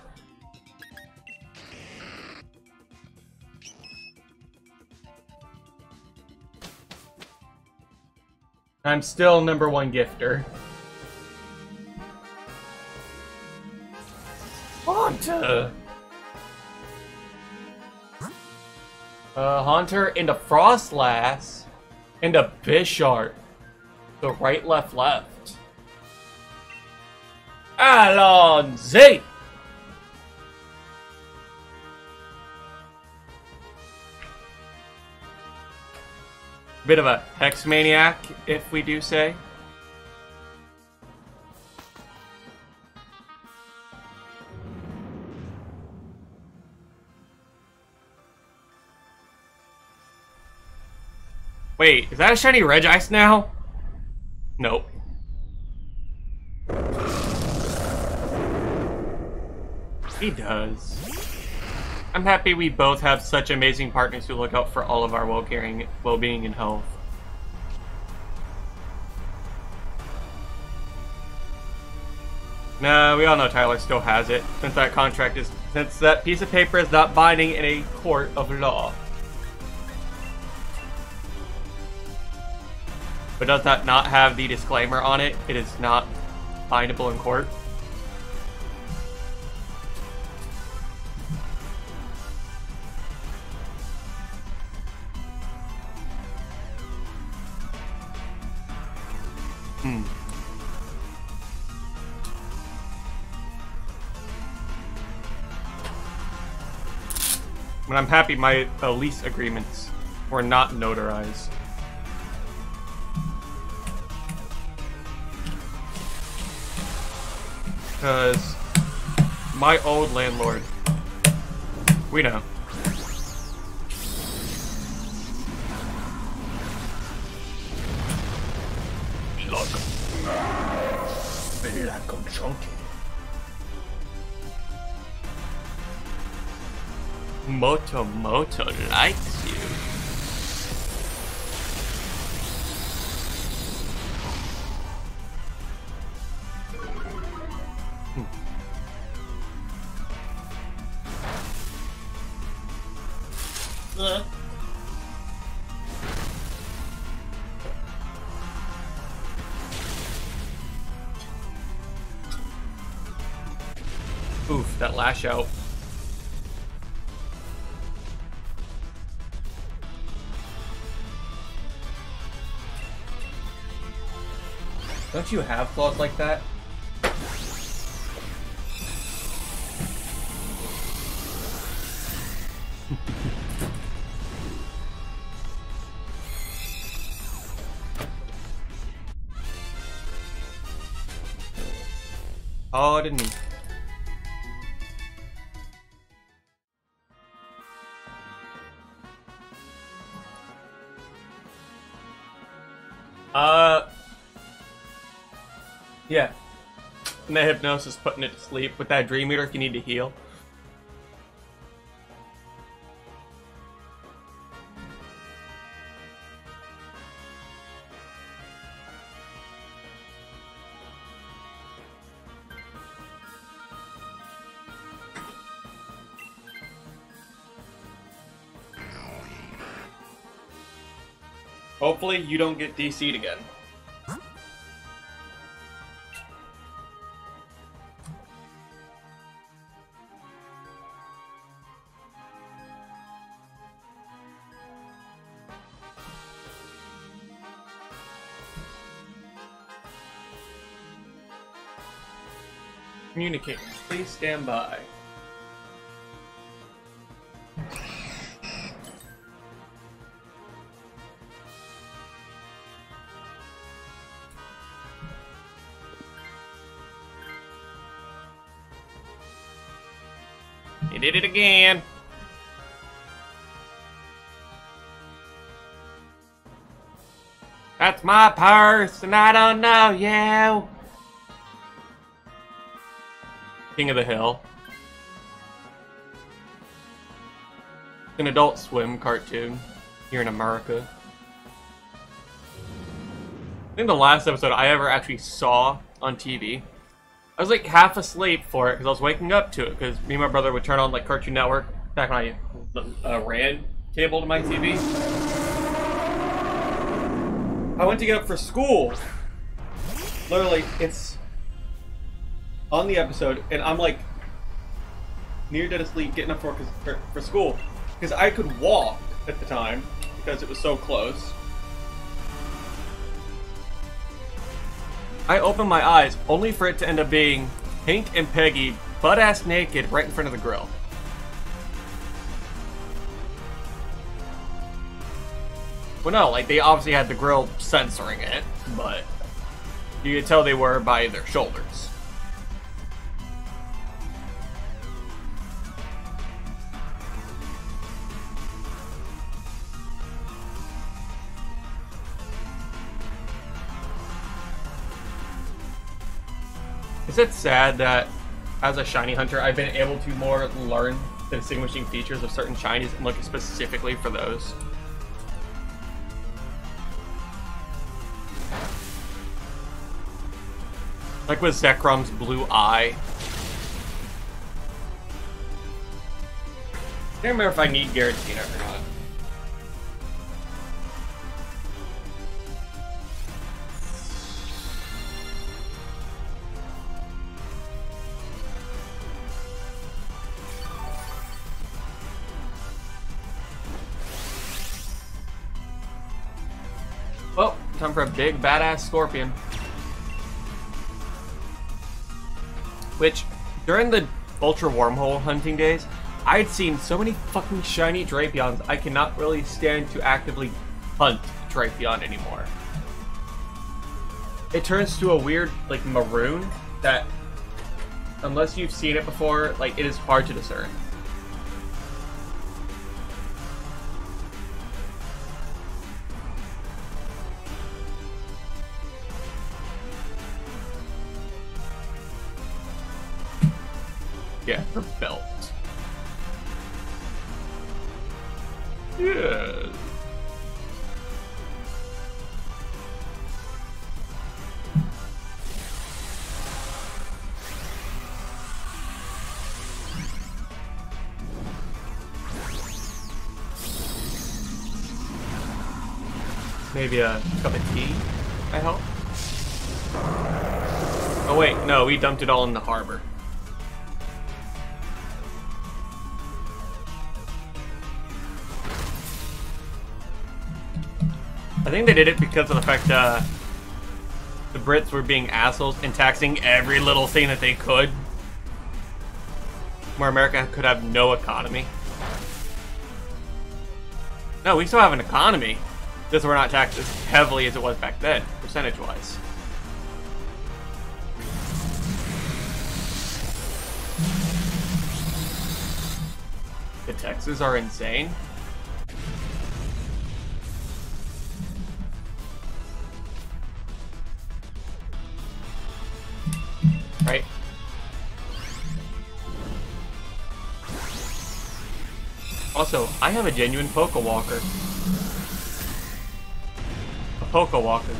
I'm still number one gifter. Haunter! Uh, Haunter into Froslass into Bisharp. The right, left, left. Alonzi! Bit of a hex maniac, if we do say. Wait, is that a shiny Regice now? Nope. He does. I'm happy we both have such amazing partners who look out for all of our well-caring, well-being and health. Nah, we all know Tyler still has it, since that contract is- since that piece of paper is not binding in a court of law. But does that not have the disclaimer on it? It is not bindable in court? Hmm. But I'm happy my uh, lease agreements were not notarized. Because my old landlord, we know. Chunky. Moto Moto likes you. Oof, that lash out. Don't you have claws like that? Pardon me. Uh, yeah. And the hypnosis putting it to sleep with that dream eater if you need to heal. Hopefully you don't get DC'd again. Communicate. Please stand by. Did it again. That's my purse, and I don't know you. King of the Hill. An adult swim cartoon here in America. I think the last episode I ever actually saw on TV. I was like half asleep for it because I was waking up to it because me and my brother would turn on like Cartoon Network back when I uh, ran cable to my TV. I went to get up for school. Literally, it's on the episode, and I'm like near dead asleep, getting up for for, for school because I could walk at the time because it was so close. I opened my eyes only for it to end up being Hank and Peggy butt ass naked right in front of the grill. Well, no, like they obviously had the grill censoring it, but you could tell they were by their shoulders. Is it sad that as a shiny hunter, I've been able to more learn the distinguishing features of certain shinies and look specifically for those? Like with Zekrom's blue eye. I can't remember if I need Giratina or not. For a big badass scorpion. Which, during the Ultra Wormhole hunting days, I had seen so many fucking shiny Drapions, I cannot really stand to actively hunt Drapion anymore. It turns to a weird, like, maroon that, unless you've seen it before, like, it is hard to discern. Maybe a cup of tea? I hope. Oh wait, no, we dumped it all in the harbor. I think they did it because of the fact uh, the Brits were being assholes and taxing every little thing that they could. Where America could have no economy. No, we still have an economy. Just we're not taxed as heavily as it was back then, percentage-wise. The taxes are insane. Right? Also, I have a genuine Poke Walker. Poke Walker.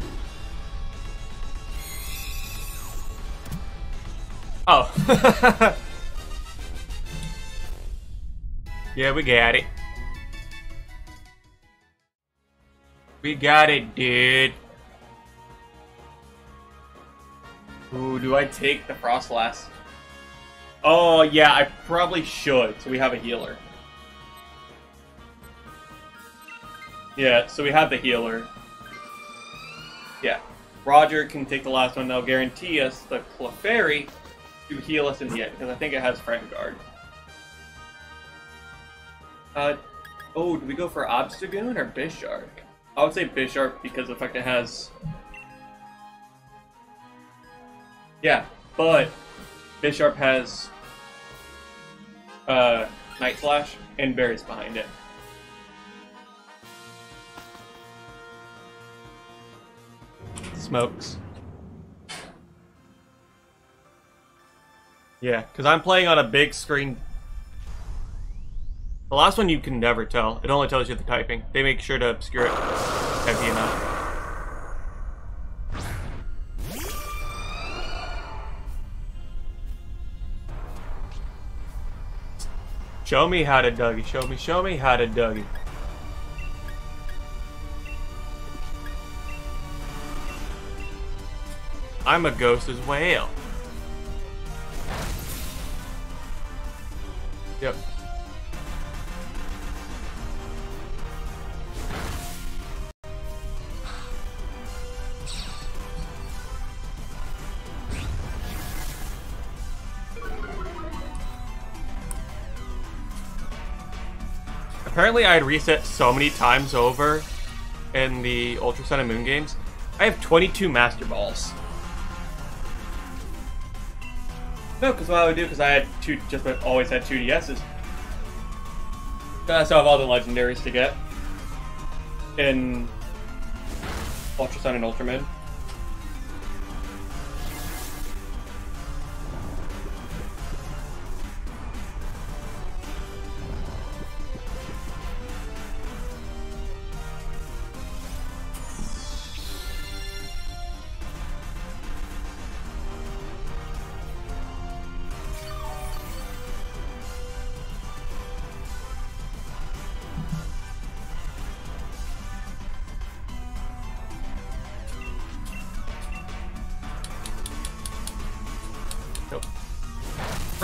Oh. yeah, we got it. We got it, dude. Ooh, do I take the Froslass? Oh, yeah, I probably should, so we have a healer. Yeah, so we have the healer. Yeah. Roger can take the last one. They'll guarantee us the Clefairy to heal us in the end, because I think it has Friend Guard. Uh, oh, do we go for Obstagoon or Bisharp? I would say Bisharp because the fact it has... Yeah, but Bisharp has uh, Night Slash and berries behind it. Smokes. Yeah, because I'm playing on a big screen. The last one you can never tell. It only tells you the typing. They make sure to obscure it heavy enough. Show me how to Dougie. Show me, show me how to Dougie. I'm a ghost as well. Yep. Apparently I had reset so many times over in the Ultra Sun and Moon games. I have 22 Master Balls. No, because what I would do, because I had two, just always had two DSs. I still have all the legendaries to get in Ultra Sun and Ultra Moon.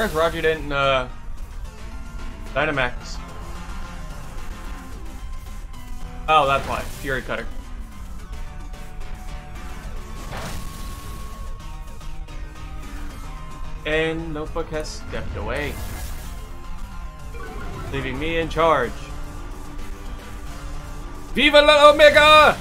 Where's Roger didn't, uh... Dynamax. Oh, that's why. Fury Cutter. And Notebook has stepped away. Leaving me in charge. Viva la Omega!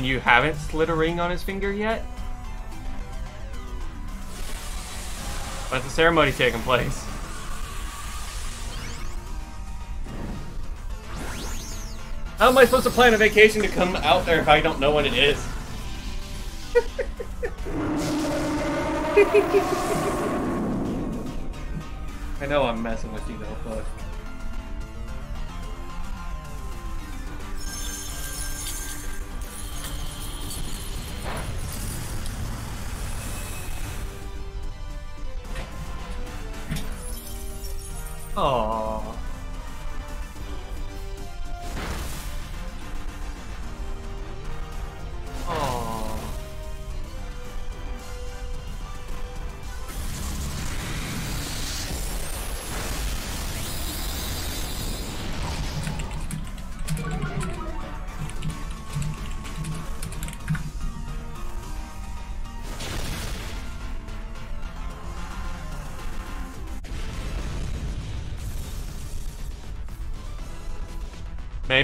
And you haven't slid a ring on his finger yet? When's the ceremony taking place? How am I supposed to plan a vacation to come out there if I don't know when it is? I know I'm messing with you though, but...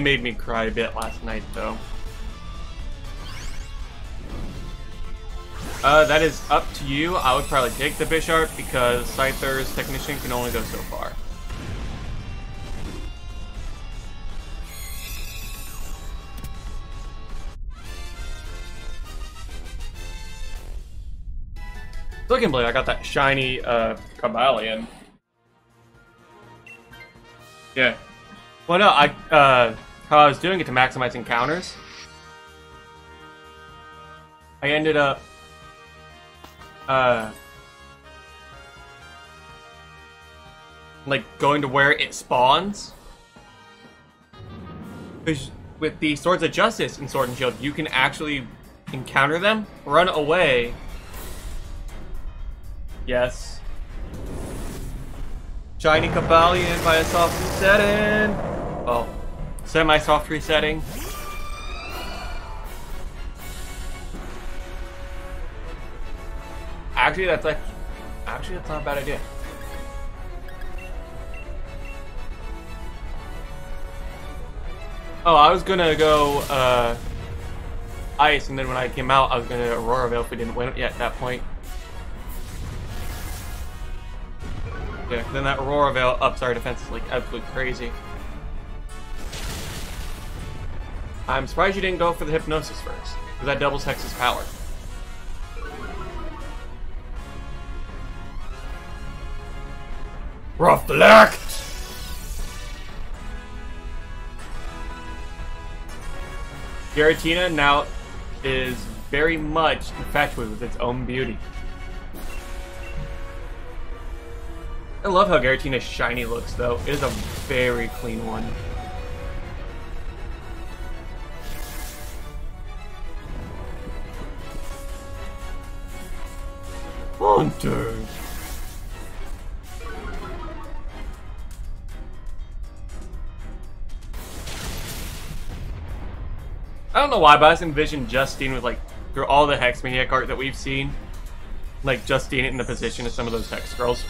made me cry a bit last night, though. Uh, that is up to you. I would probably take the Bisharp because Scyther's Technician can only go so far. Looking Blade, I got that shiny uh, Cobalion. Yeah. Well, no, I uh, how I was doing it to maximize encounters. I ended up uh like going to where it spawns. With the Swords of Justice in Sword and Shield, you can actually encounter them, run away. Yes. Shiny Cobalion by a soft resetting. Well, semi-soft resetting. Actually, that's like, actually, that's not a bad idea. Oh, I was gonna go uh, ice, and then when I came out, I was gonna Aurora Veil if we didn't win it yet at that point. Yeah, then that Aurora Veil ups our defense is like absolutely crazy. I'm surprised you didn't go for the Hypnosis first, because that doubles Hex's power. Reflect! Giratina now is very much infatuated with its own beauty. I love how Giratina's shiny looks, though. It is a very clean one. Haunter! I don't know why, but I just envisioned Justine with like through all the Hex Maniac art that we've seen, like Justine in the position of some of those Hex girls,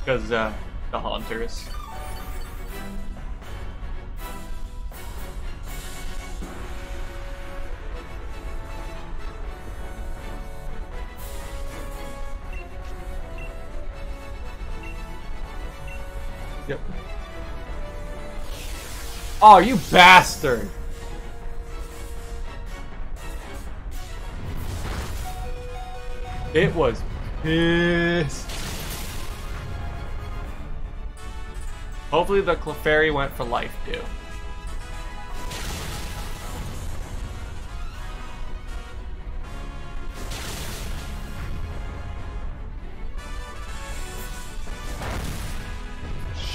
because uh, the Haunters. Yep. Oh, you bastard! It was pissed. Hopefully the Clefairy went for life, too.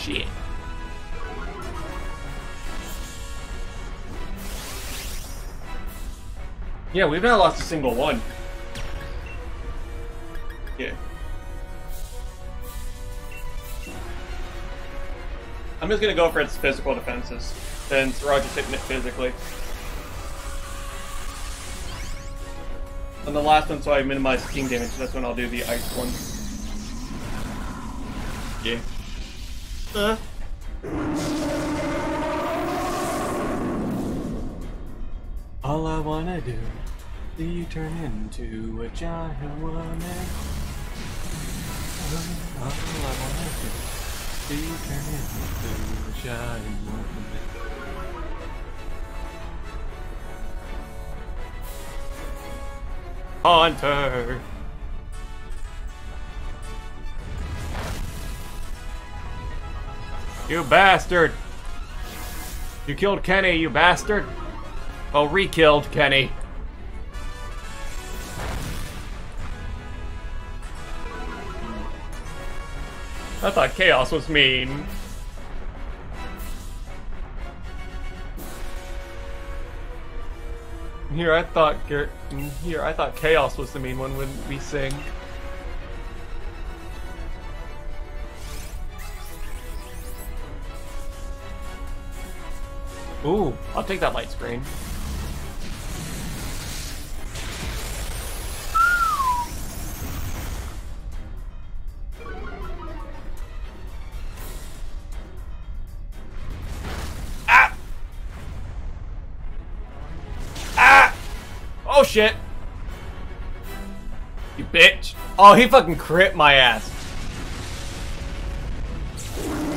Shit. Yeah, we've not lost a single one. Yeah. I'm just gonna go for its physical defenses, since Roger's hitting it physically. On the last one, so I minimize team damage, that's when I'll do the ice one. Yeah. Uh. All I wanna do see you turn into a giant woman. All I wanna do see you turn into a giant woman. Haunter! You bastard! You killed Kenny, you bastard! Oh, re-killed Kenny. I thought Chaos was mean. Here I thought here I thought Chaos was the mean one when we sing. Ooh, I'll take that light screen. Ah! Ah! Oh shit! You bitch! Oh, he fucking crit my ass.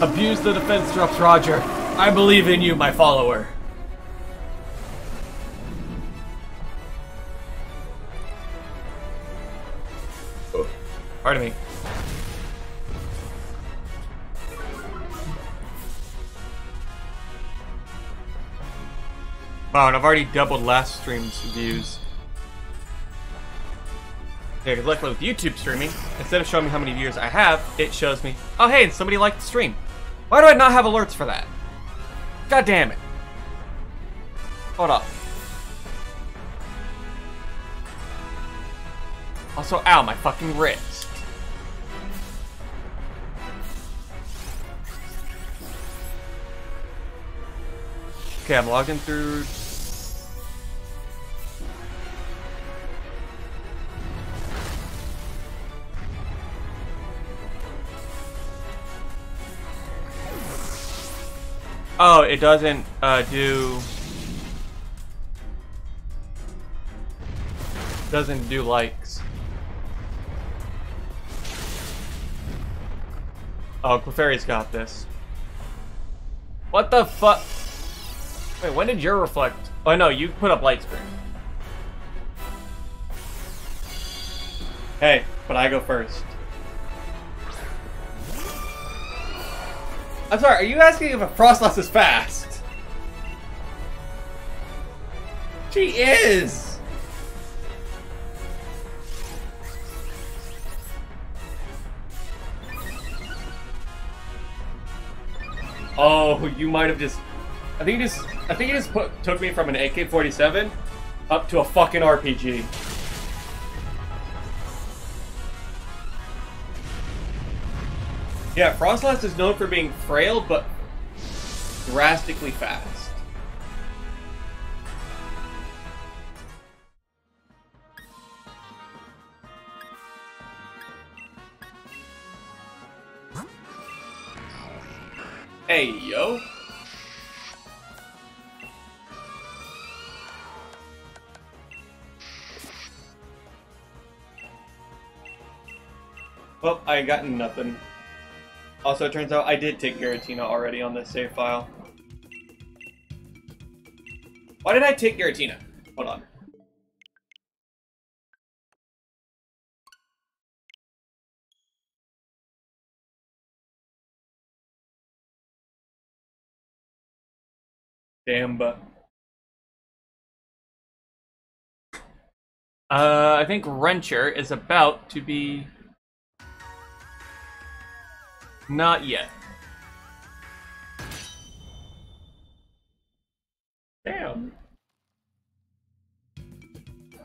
Abuse the defense drops, Roger. I believe in you, my follower. Oh, pardon me. Wow, and I've already doubled last stream's views. Yeah, luckily with YouTube streaming, instead of showing me how many viewers I have, it shows me, oh hey, and somebody liked the stream. Why do I not have alerts for that? God damn it. Hold up. Also, ow, my fucking wrist. Okay, I'm logging through Oh, it doesn't uh, do... Doesn't do likes. Oh, Clefairy's got this. What the fuck? Wait, when did your reflect? Oh no, you put up light screen. Hey, but I go first. I'm sorry, are you asking if a Froslass is fast? She is! Oh, you might have just... I think you just... I think you just put, took me from an AK-47 up to a fucking RPG. Yeah, Froslass is known for being frail, but drastically fast. Hey, yo. Well, I got nothing. Also, it turns out I did take Giratina already on this save file. Why did I take Giratina? Hold on. Damn, but... Uh, I think Wrencher is about to be not yet. Damn.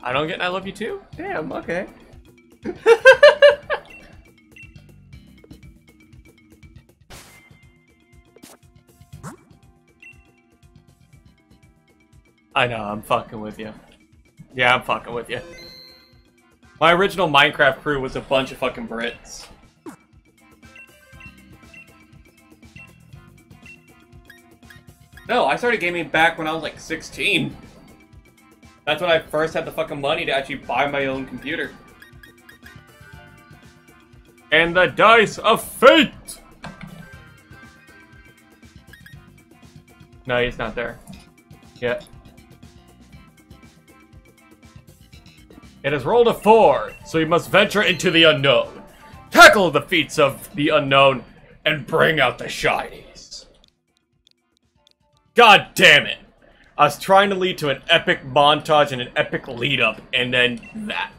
I don't get I love you too? Damn, okay. I know, I'm fucking with you. Yeah, I'm fucking with you. My original Minecraft crew was a bunch of fucking Brits. No, I started gaming back when I was like 16. That's when I first had the fucking money to actually buy my own computer. And the dice of fate! No, he's not there. Yet. It has rolled a four, so you must venture into the unknown. Tackle the feats of the unknown, and bring out the shiny. God damn it! I was trying to lead to an epic montage and an epic lead up, and then that.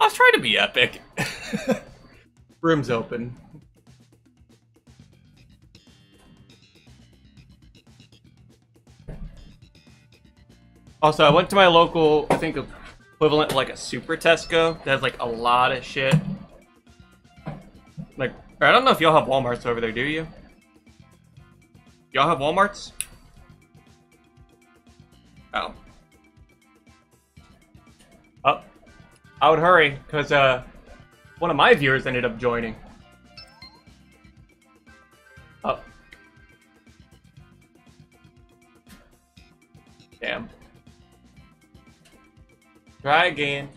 I was trying to be epic. Room's open. Also, I went to my local, I think, equivalent like a Super Tesco that has like a lot of shit. Like I don't know if y'all have Walmarts over there, do you? Y'all have Walmarts? Oh. Oh. I would hurry, because uh, one of my viewers ended up joining. Oh. Damn. Try again.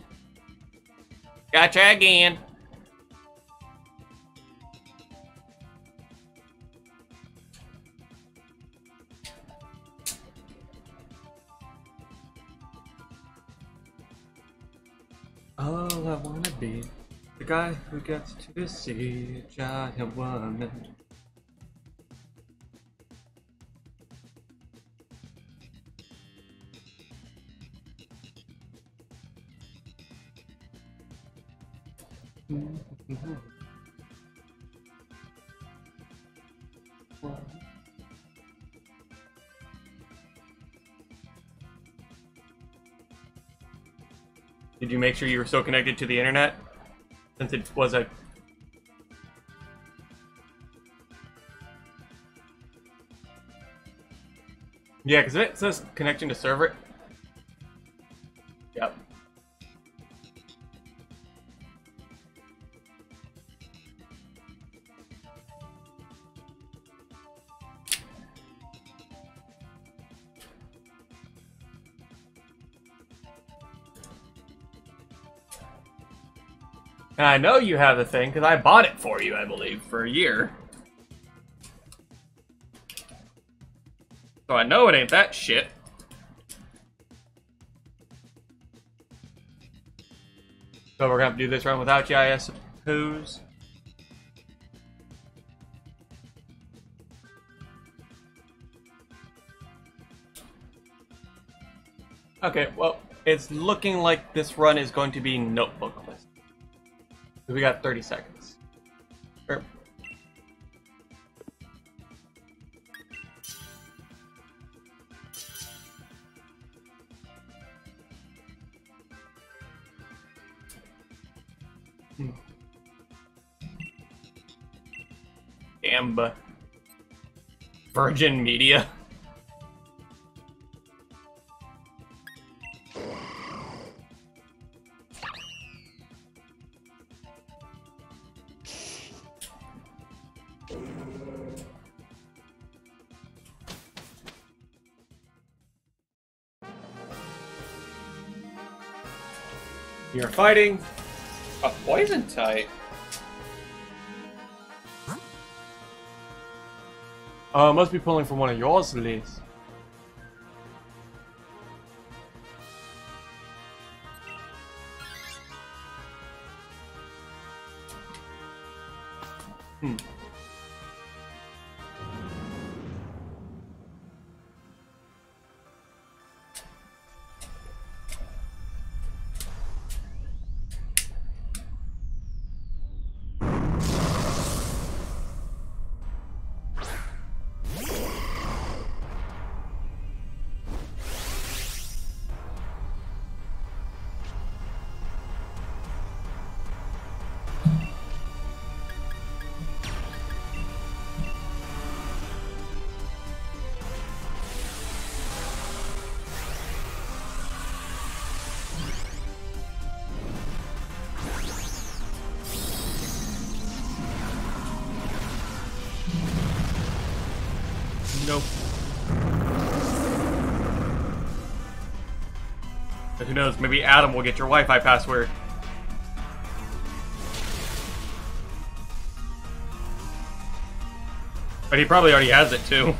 Gotta try again. All I wanna be the guy who gets to see giant woman. Did you make sure you were still connected to the internet? Since it was a Yeah, because it says connection to server. I know you have the thing because I bought it for you, I believe, for a year. So I know it ain't that shit. So we're gonna have to do this run without you, I suppose. Okay, well, it's looking like this run is going to be notebookless. We got 30 seconds. Gamba. Virgin Media. You're fighting a poison type. Uh, must be pulling from one of yours, Liz. Hmm. Knows, maybe Adam will get your Wi-Fi password. But he probably already has it too.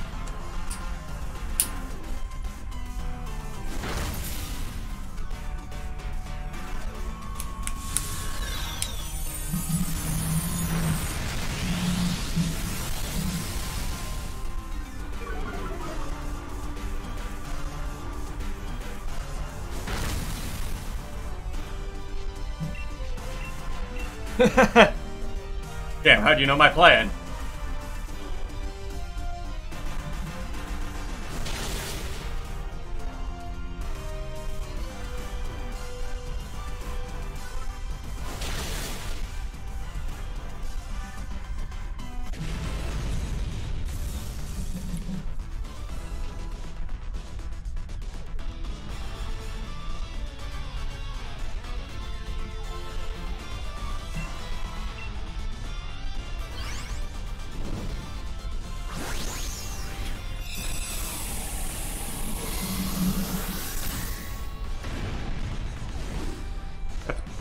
Damn, how'd you know my plan?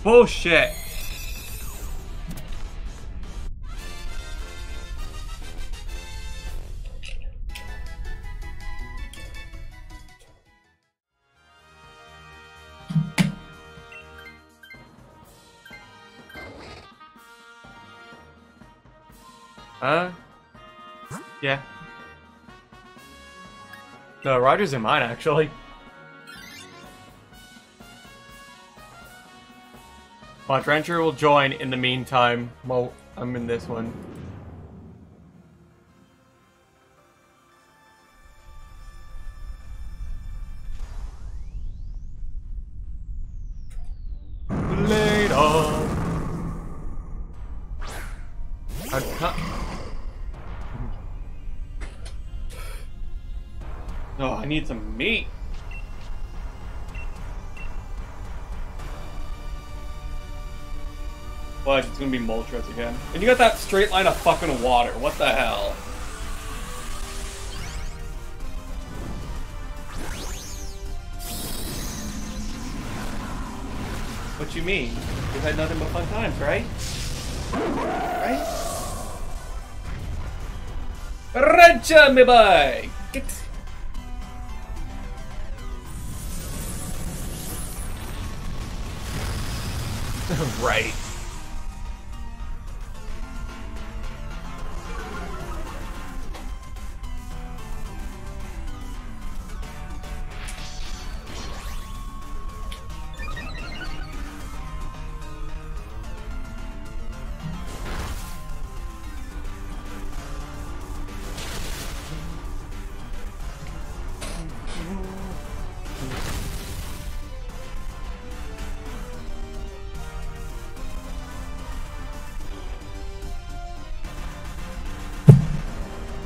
Bullshit. Uh, yeah. No, Roger's in mine, actually. My Drencher will join in the meantime Well, I'm in this one. I need some meat. It's gonna be Moltres again. And you got that straight line of fucking water. What the hell? What you mean? We've had nothing but fun times, right? Right? Rancha, me boy! Get... right.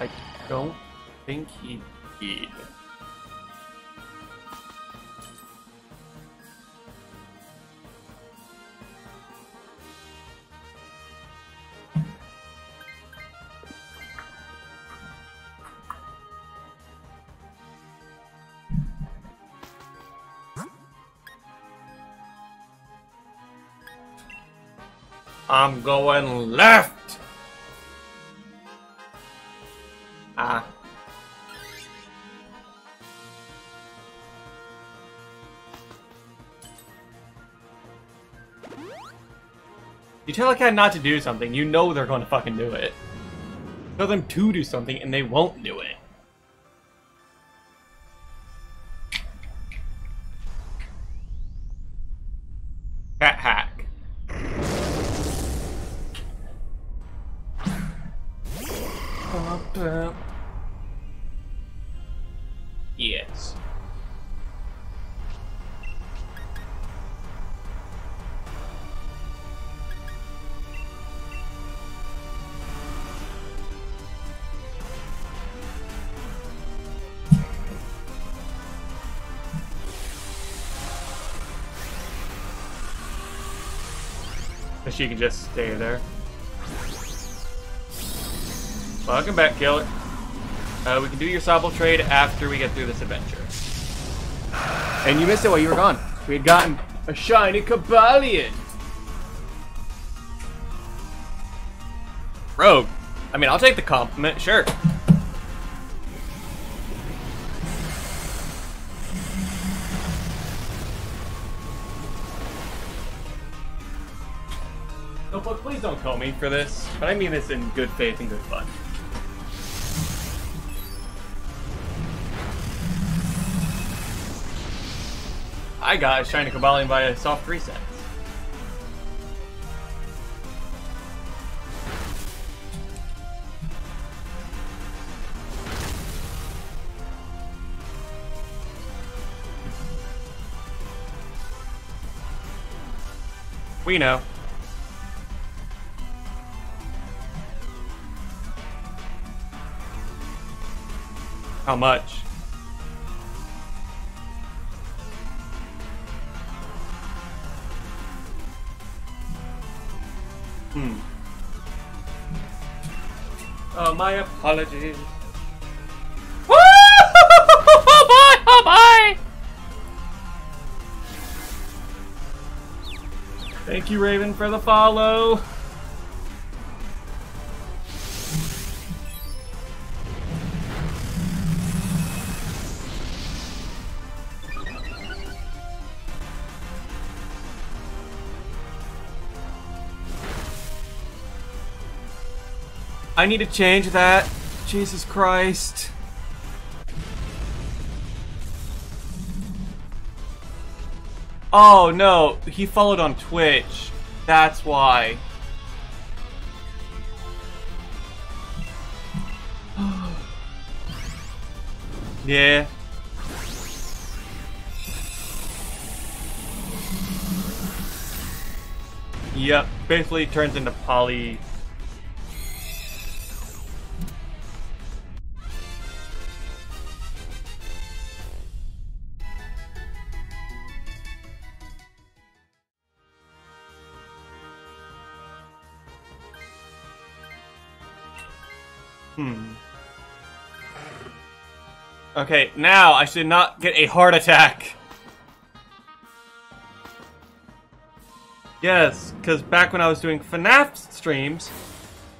I don't think he did. I'm going left! Ah. You tell a cat not to do something, you know they're going to fucking do it. Tell them to do something and they won't do it. She can just stay there. Welcome back, killer. Uh, we can do your Sobble trade after we get through this adventure. And you missed it while you were gone. We had gotten a shiny Cobalion. Rogue. I mean, I'll take the compliment, sure. For this. But I mean this in good faith and good fun. I got a shiny Cobalion by a soft reset. We know. How much? Hmm. Oh, my apologies. oh! Thank you, Raven, for the follow. I need to change that. Jesus Christ. Oh no, he followed on Twitch. That's why. yeah. Yep, basically turns into poly Okay, now I should not get a heart attack. Yes, because back when I was doing FNAF streams,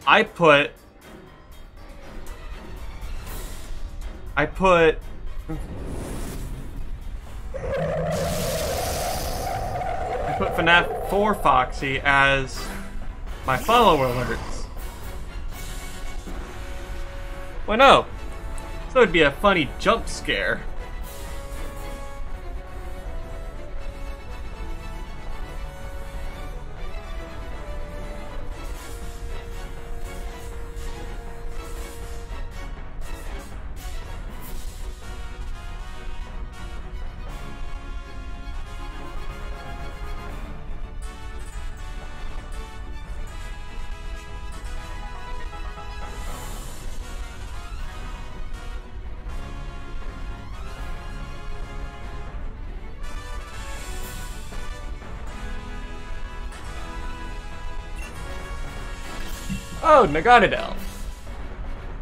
I put... I put... I put FNAF 4 Foxy as my follower alerts. Well, no. So it'd be a funny jump scare. Oh, Naganadel.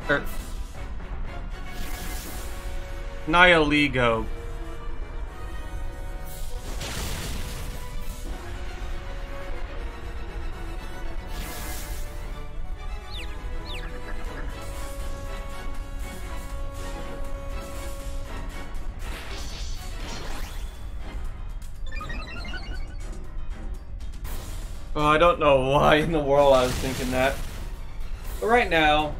Er. Nihilego. Oh, I don't know why in the world I was thinking that. Right now,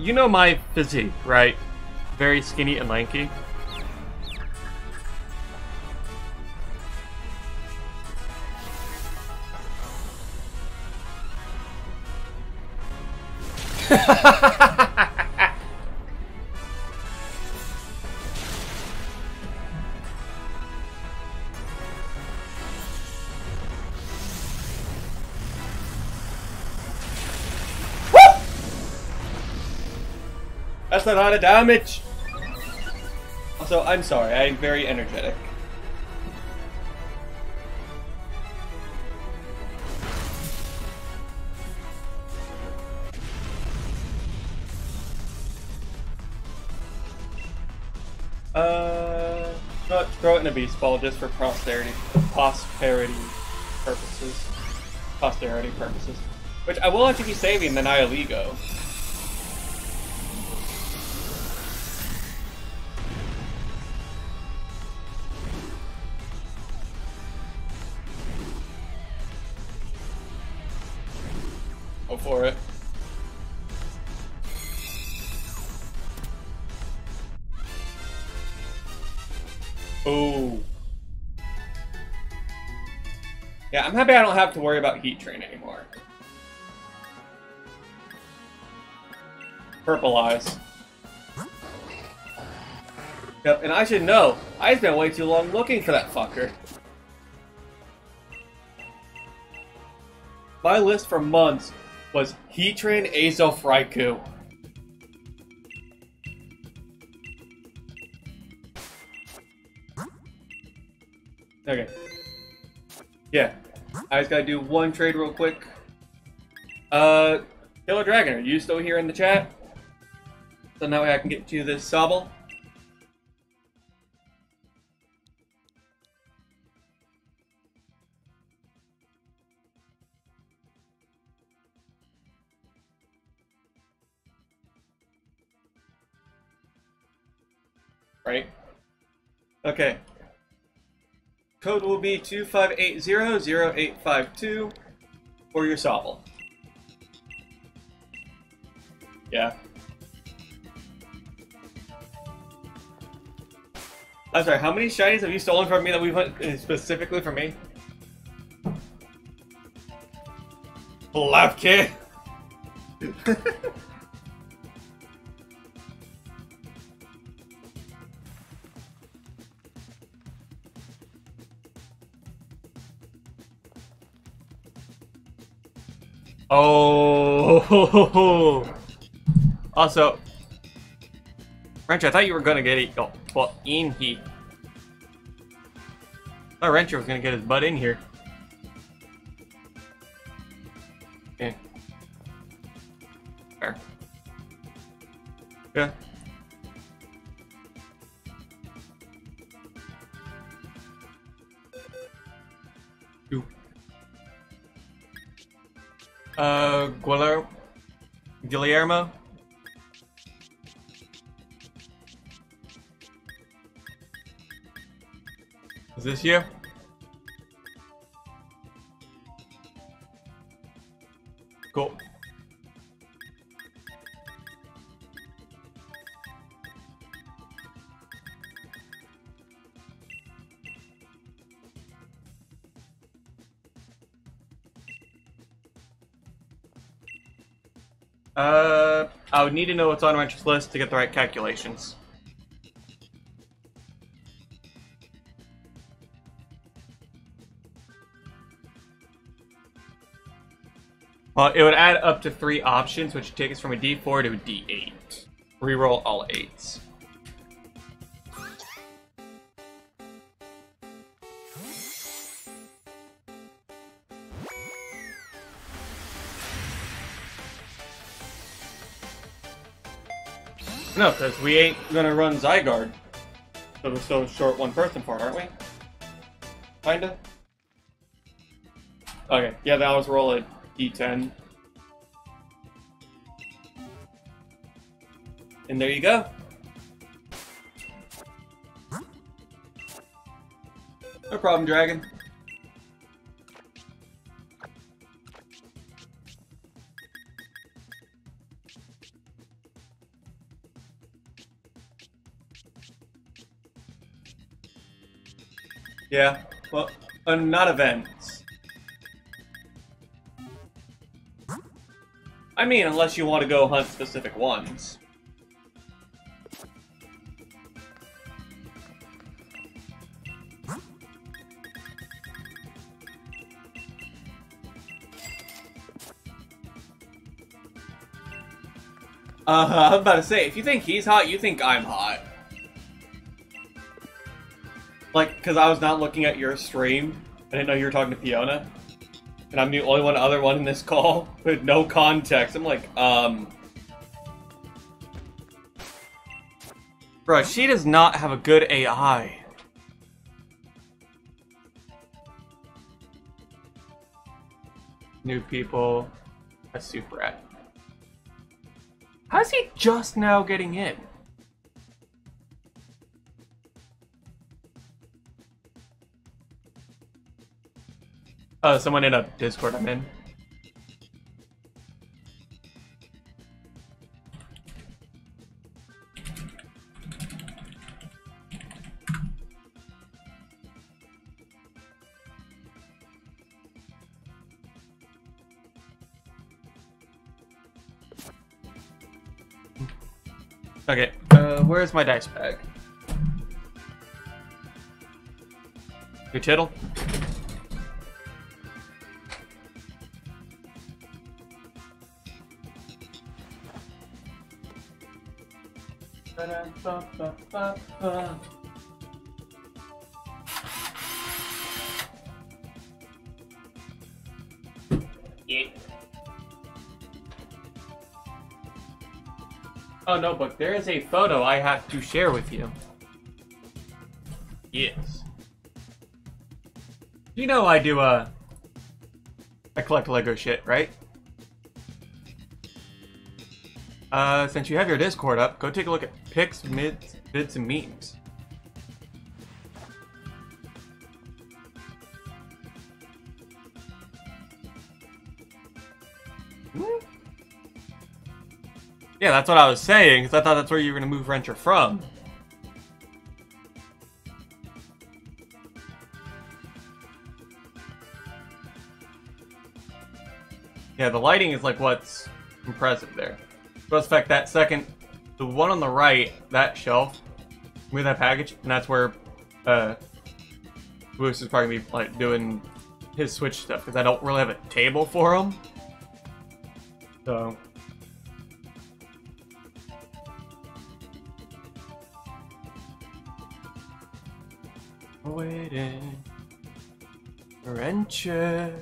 you know my physique, right? Very skinny and lanky. That's a lot of damage! Also, I'm sorry, I'm very energetic. Uh, throw it in a beast ball just for posterity, prosperity purposes, posterity purposes. Which I will actually be saving the Nihilego. Oh. Yeah, I'm happy I don't have to worry about Heatran anymore. Purple Eyes. Yep, and I should know. I spent way too long looking for that fucker. My list for months was Heatran Azelf Raikou. Okay. Yeah. I just gotta do one trade real quick. Uh, Killer Dragon, are you still here in the chat? So now I can get to this Sobble. Right? Okay. Code will be 25800852 for your Sobble. Yeah. I'm sorry, how many shinies have you stolen from me that we put uh, specifically for me? Laugh kid. Oh. Also, Wrench, I thought you were gonna get it. Oh, well, in he. I thought was gonna get his butt in here. Yeah. Yeah. Uh, Guillermo? Is this you? I would need to know what's on Wrench's list to get the right calculations. Well, it would add up to three options, which would take us from a D4 to a D8. Reroll all eights. No, because we ain't gonna run Zygarde. So we're still short one person for aren't we? Kinda? Okay, yeah, that was roll a D10. And there you go. No problem, Dragon. Yeah, well, uh, not events. I mean, unless you want to go hunt specific ones. Uh huh. I'm about to say, if you think he's hot, you think I'm hot. Because I was not looking at your stream. I didn't know you were talking to Fiona. And I'm the only one other one in this call with no context. I'm like, um... Bruh, she does not have a good AI. New people. A super rat. How's he just now getting in? Oh, someone in a Discord I'm in. Okay, uh, where's my dice bag? Your tittle? Yeah. Oh, notebook, there is a photo I have to share with you. Yes. You know I do, uh... I collect Lego shit, right? Uh, since you have your Discord up, go take a look at pics, mids, vids, and memes. Hmm? Yeah, that's what I was saying, because I thought that's where you were going to move Renter from. Yeah, the lighting is like what's impressive there. Fact that second, the one on the right, that shelf, move that package, and that's where uh, Bruce is probably gonna be like doing his Switch stuff because I don't really have a table for him. So. Waiting. Wrencher.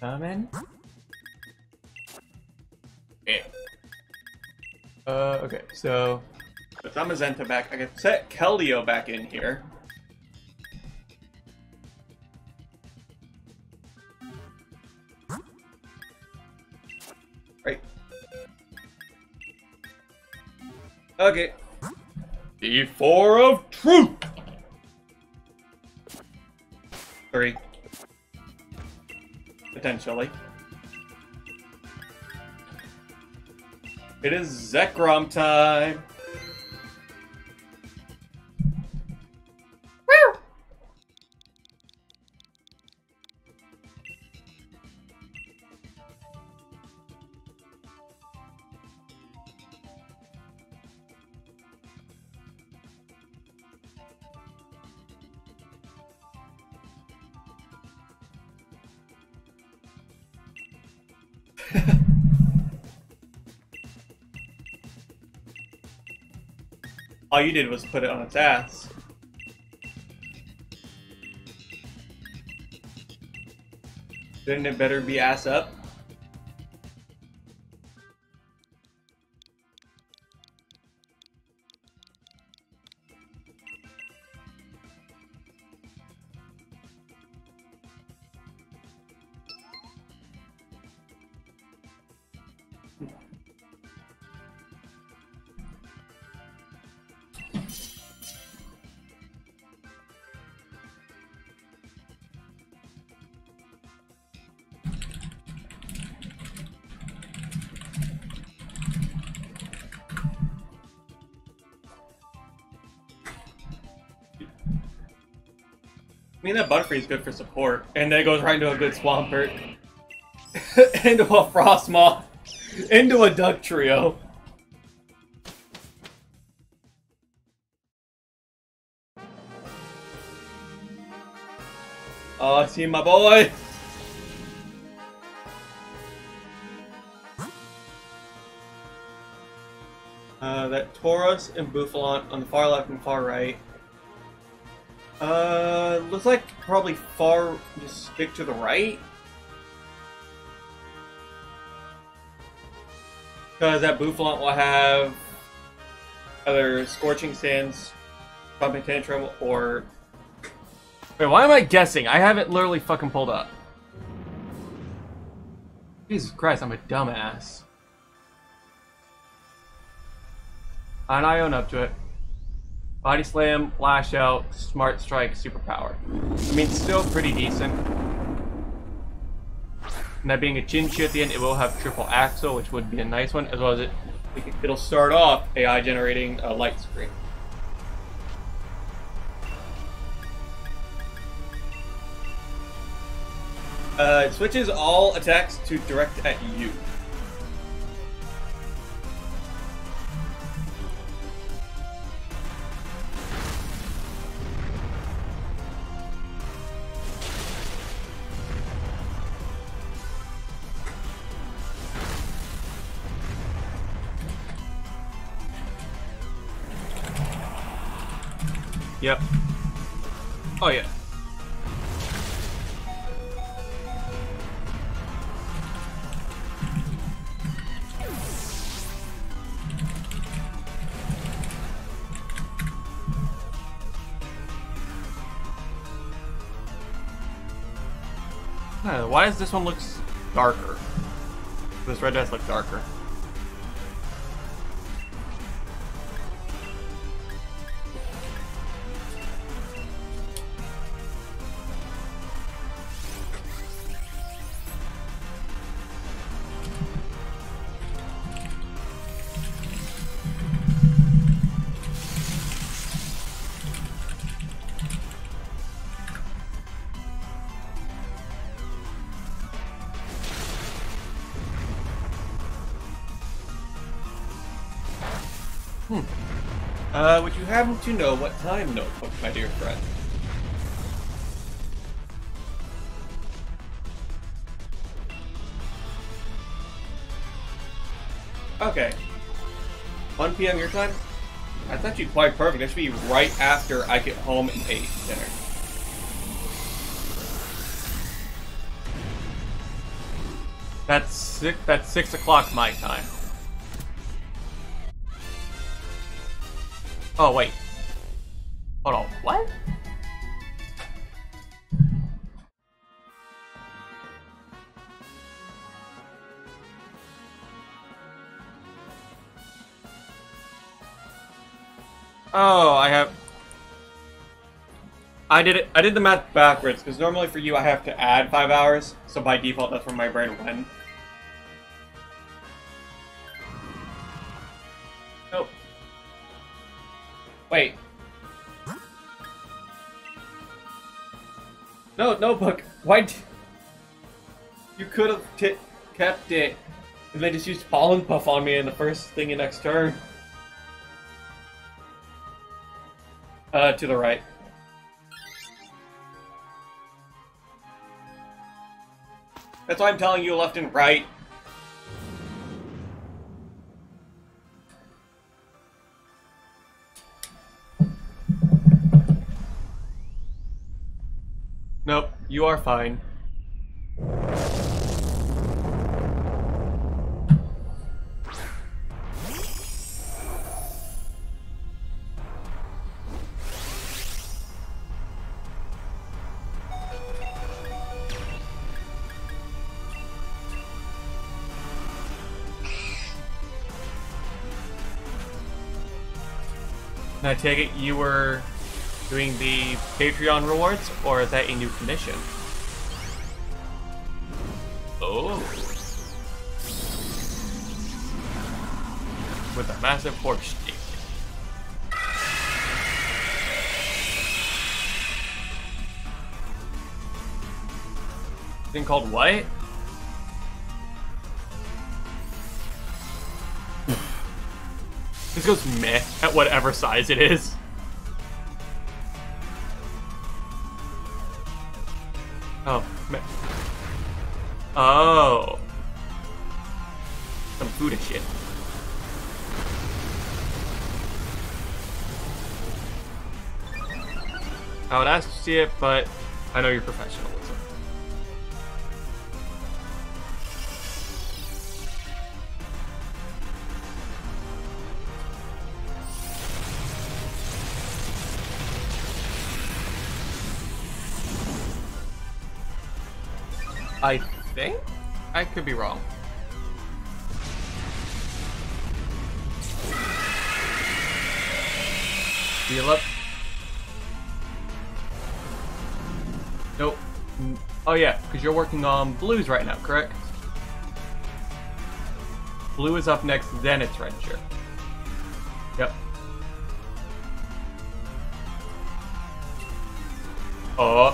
Coming. Uh, okay, so with Zamazenta back, I can set Keldeo back in here. Right. Okay. The Four of Truth! Three. Potentially. It is Zekrom time! All you did was put it on its ass. Didn't it better be ass up? Mean, that Butterfree is good for support, and that goes right into a good Swampert. into a Frosmoth. Into a Dugtrio. Oh, I see my boy. Uh, that Tauros and Bouffalant on the far left and far right. Uh, looks like probably far, just stick to the right. Because that Bouffalant will have either Scorching Sands, Pumping Tantrum, or... Wait, why am I guessing? I have it literally fucking pulled up. Jesus Christ, I'm a dumbass. And I own up to it. Body Slam, Lash Out, Smart Strike, Superpower. I mean, still pretty decent. And that being a Chinchi at the end, it will have Triple Axel, which would be a nice one, as well as it, it'll start off AI generating a light screen. Uh, it switches all attacks to direct at you. This one looks darker? This red does look darker. You know what time notebook, my dear friend? Okay. 1 p.m. your time? That's actually quite perfect. That should be right after I get home and eat dinner. That's six, that's six o'clock my time. Oh wait. I did it. I did the math backwards because normally for you I have to add five hours, so by default that's where my brain went. Nope. Wait. No, notebook. Why? You could have kept it, and then just used pollen puff on me in the first thing in next turn. Uh, to the right. That's why I'm telling you left and right. Nope, you are fine. I take it you were doing the Patreon rewards, or is that a new commission? Oh. With a massive horse stick. Thing called what? Goes meh at whatever size it is. Oh, meh. Oh. Some food and shit. I would ask to see it, but I know you're professionalism. I could be wrong. Heal up. Nope. Oh yeah, because you're working on blues right now, correct? Blue is up next, then it's red Ranger. Yep. Oh.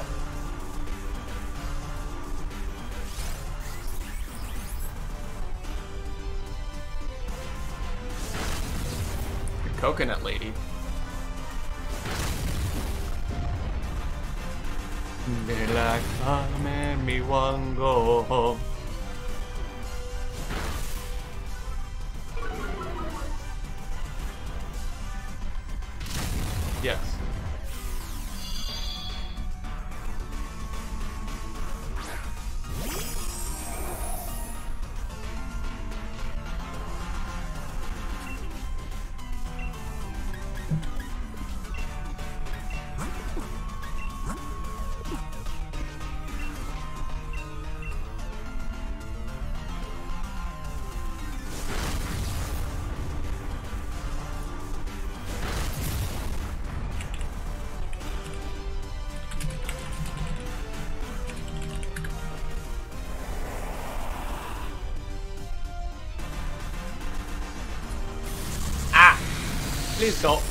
Please don't.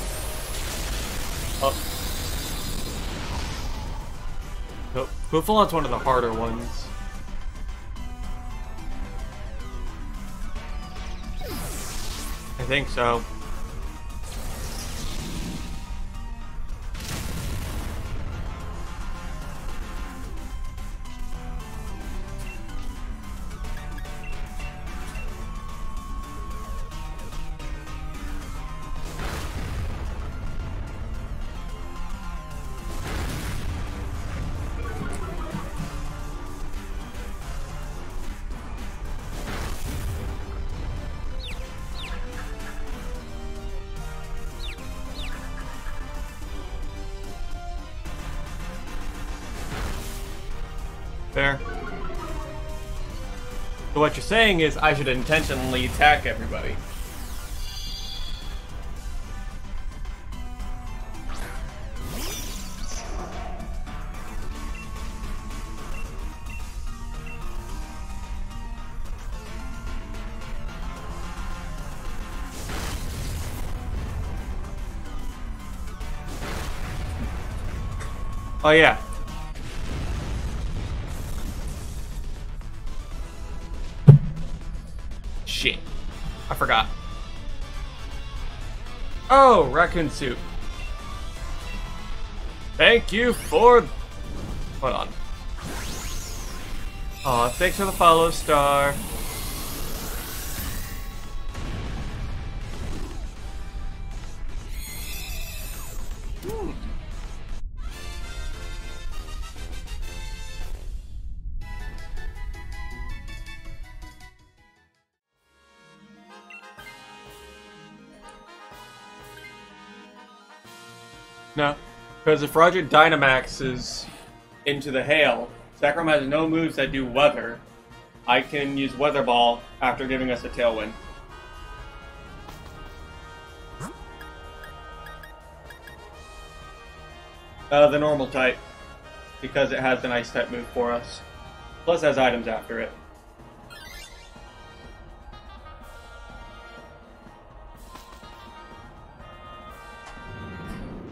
Oh. Nope. Buffalon's one of the harder ones. I think so. Saying is I should intentionally attack everybody. Oh yeah, raccoon. Thank you for... Hold on. Aw, thanks for the follow, Star. No, because if Roger Dynamaxes into the hail, Sacrum has no moves that do weather. I can use Weather Ball after giving us a Tailwind. Uh, the normal type, because it has an Ice type move for us. Plus has items after it.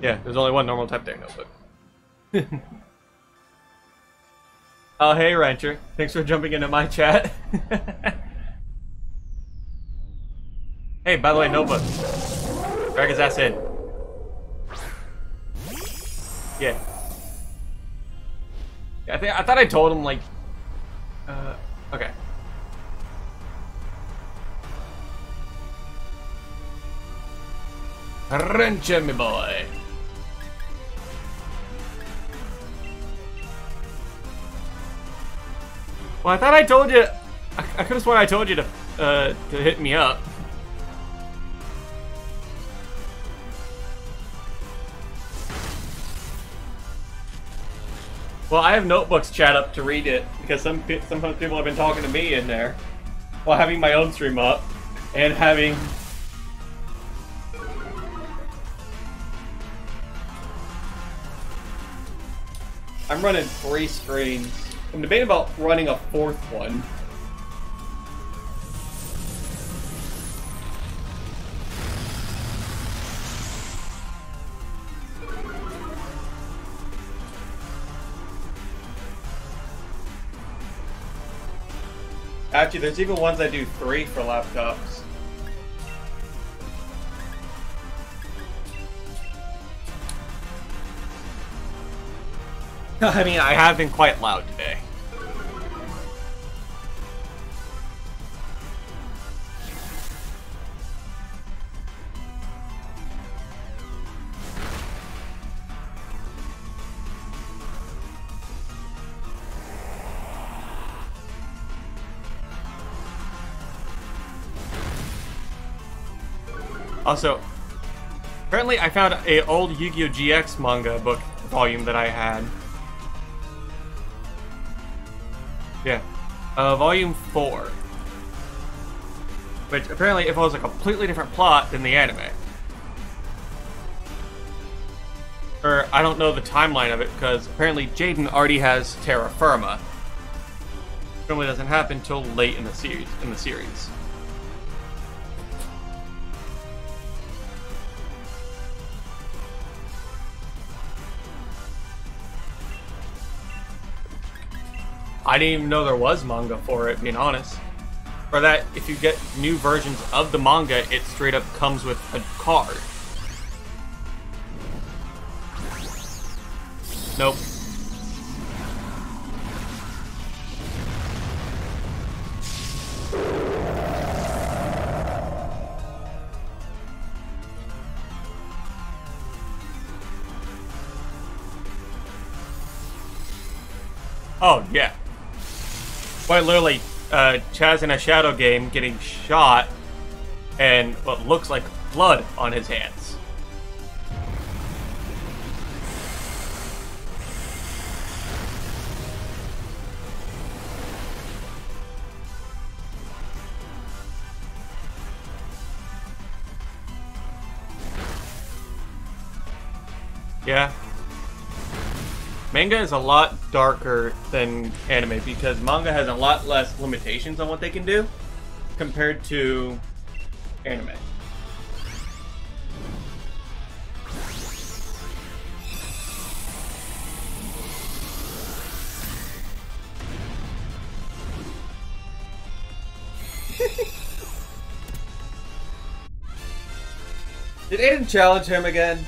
Yeah, there's only one normal type Daniel, but. oh, hey, Rancher. Thanks for jumping into my chat. hey, by the way, Nova. Drag his ass in. Yeah. yeah I think I thought I told him like. Uh, okay. Wrench him, me boy. Well, I thought I told you. I, I could have sworn I told you to uh, to hit me up. Well, I have notebooks chat up to read it because some sometimes people have been talking to me in there while having my own stream up and having I'm running three screens. I'm debating about running a fourth one. Actually, there's even ones that do three for laptops. I mean, I have been quite loud today. Also, apparently I found a old Yu-Gi-Oh! GX manga book volume that I had. Yeah. Uh, volume 4. Which apparently it follows a completely different plot than the anime. Or, I don't know the timeline of it, because apparently Jaden already has Terra Firma. Normally doesn't happen until late in the series. In the series. I didn't even know there was manga for it, being honest. For that, if you get new versions of the manga, it straight up comes with a card. Nope. Oh, yeah quite literally uh, Chaz in a shadow game getting shot and what looks like blood on his hands. Yeah, Manga is a lot darker than anime because manga has a lot less limitations on what they can do compared to anime. Did Aiden challenge him again?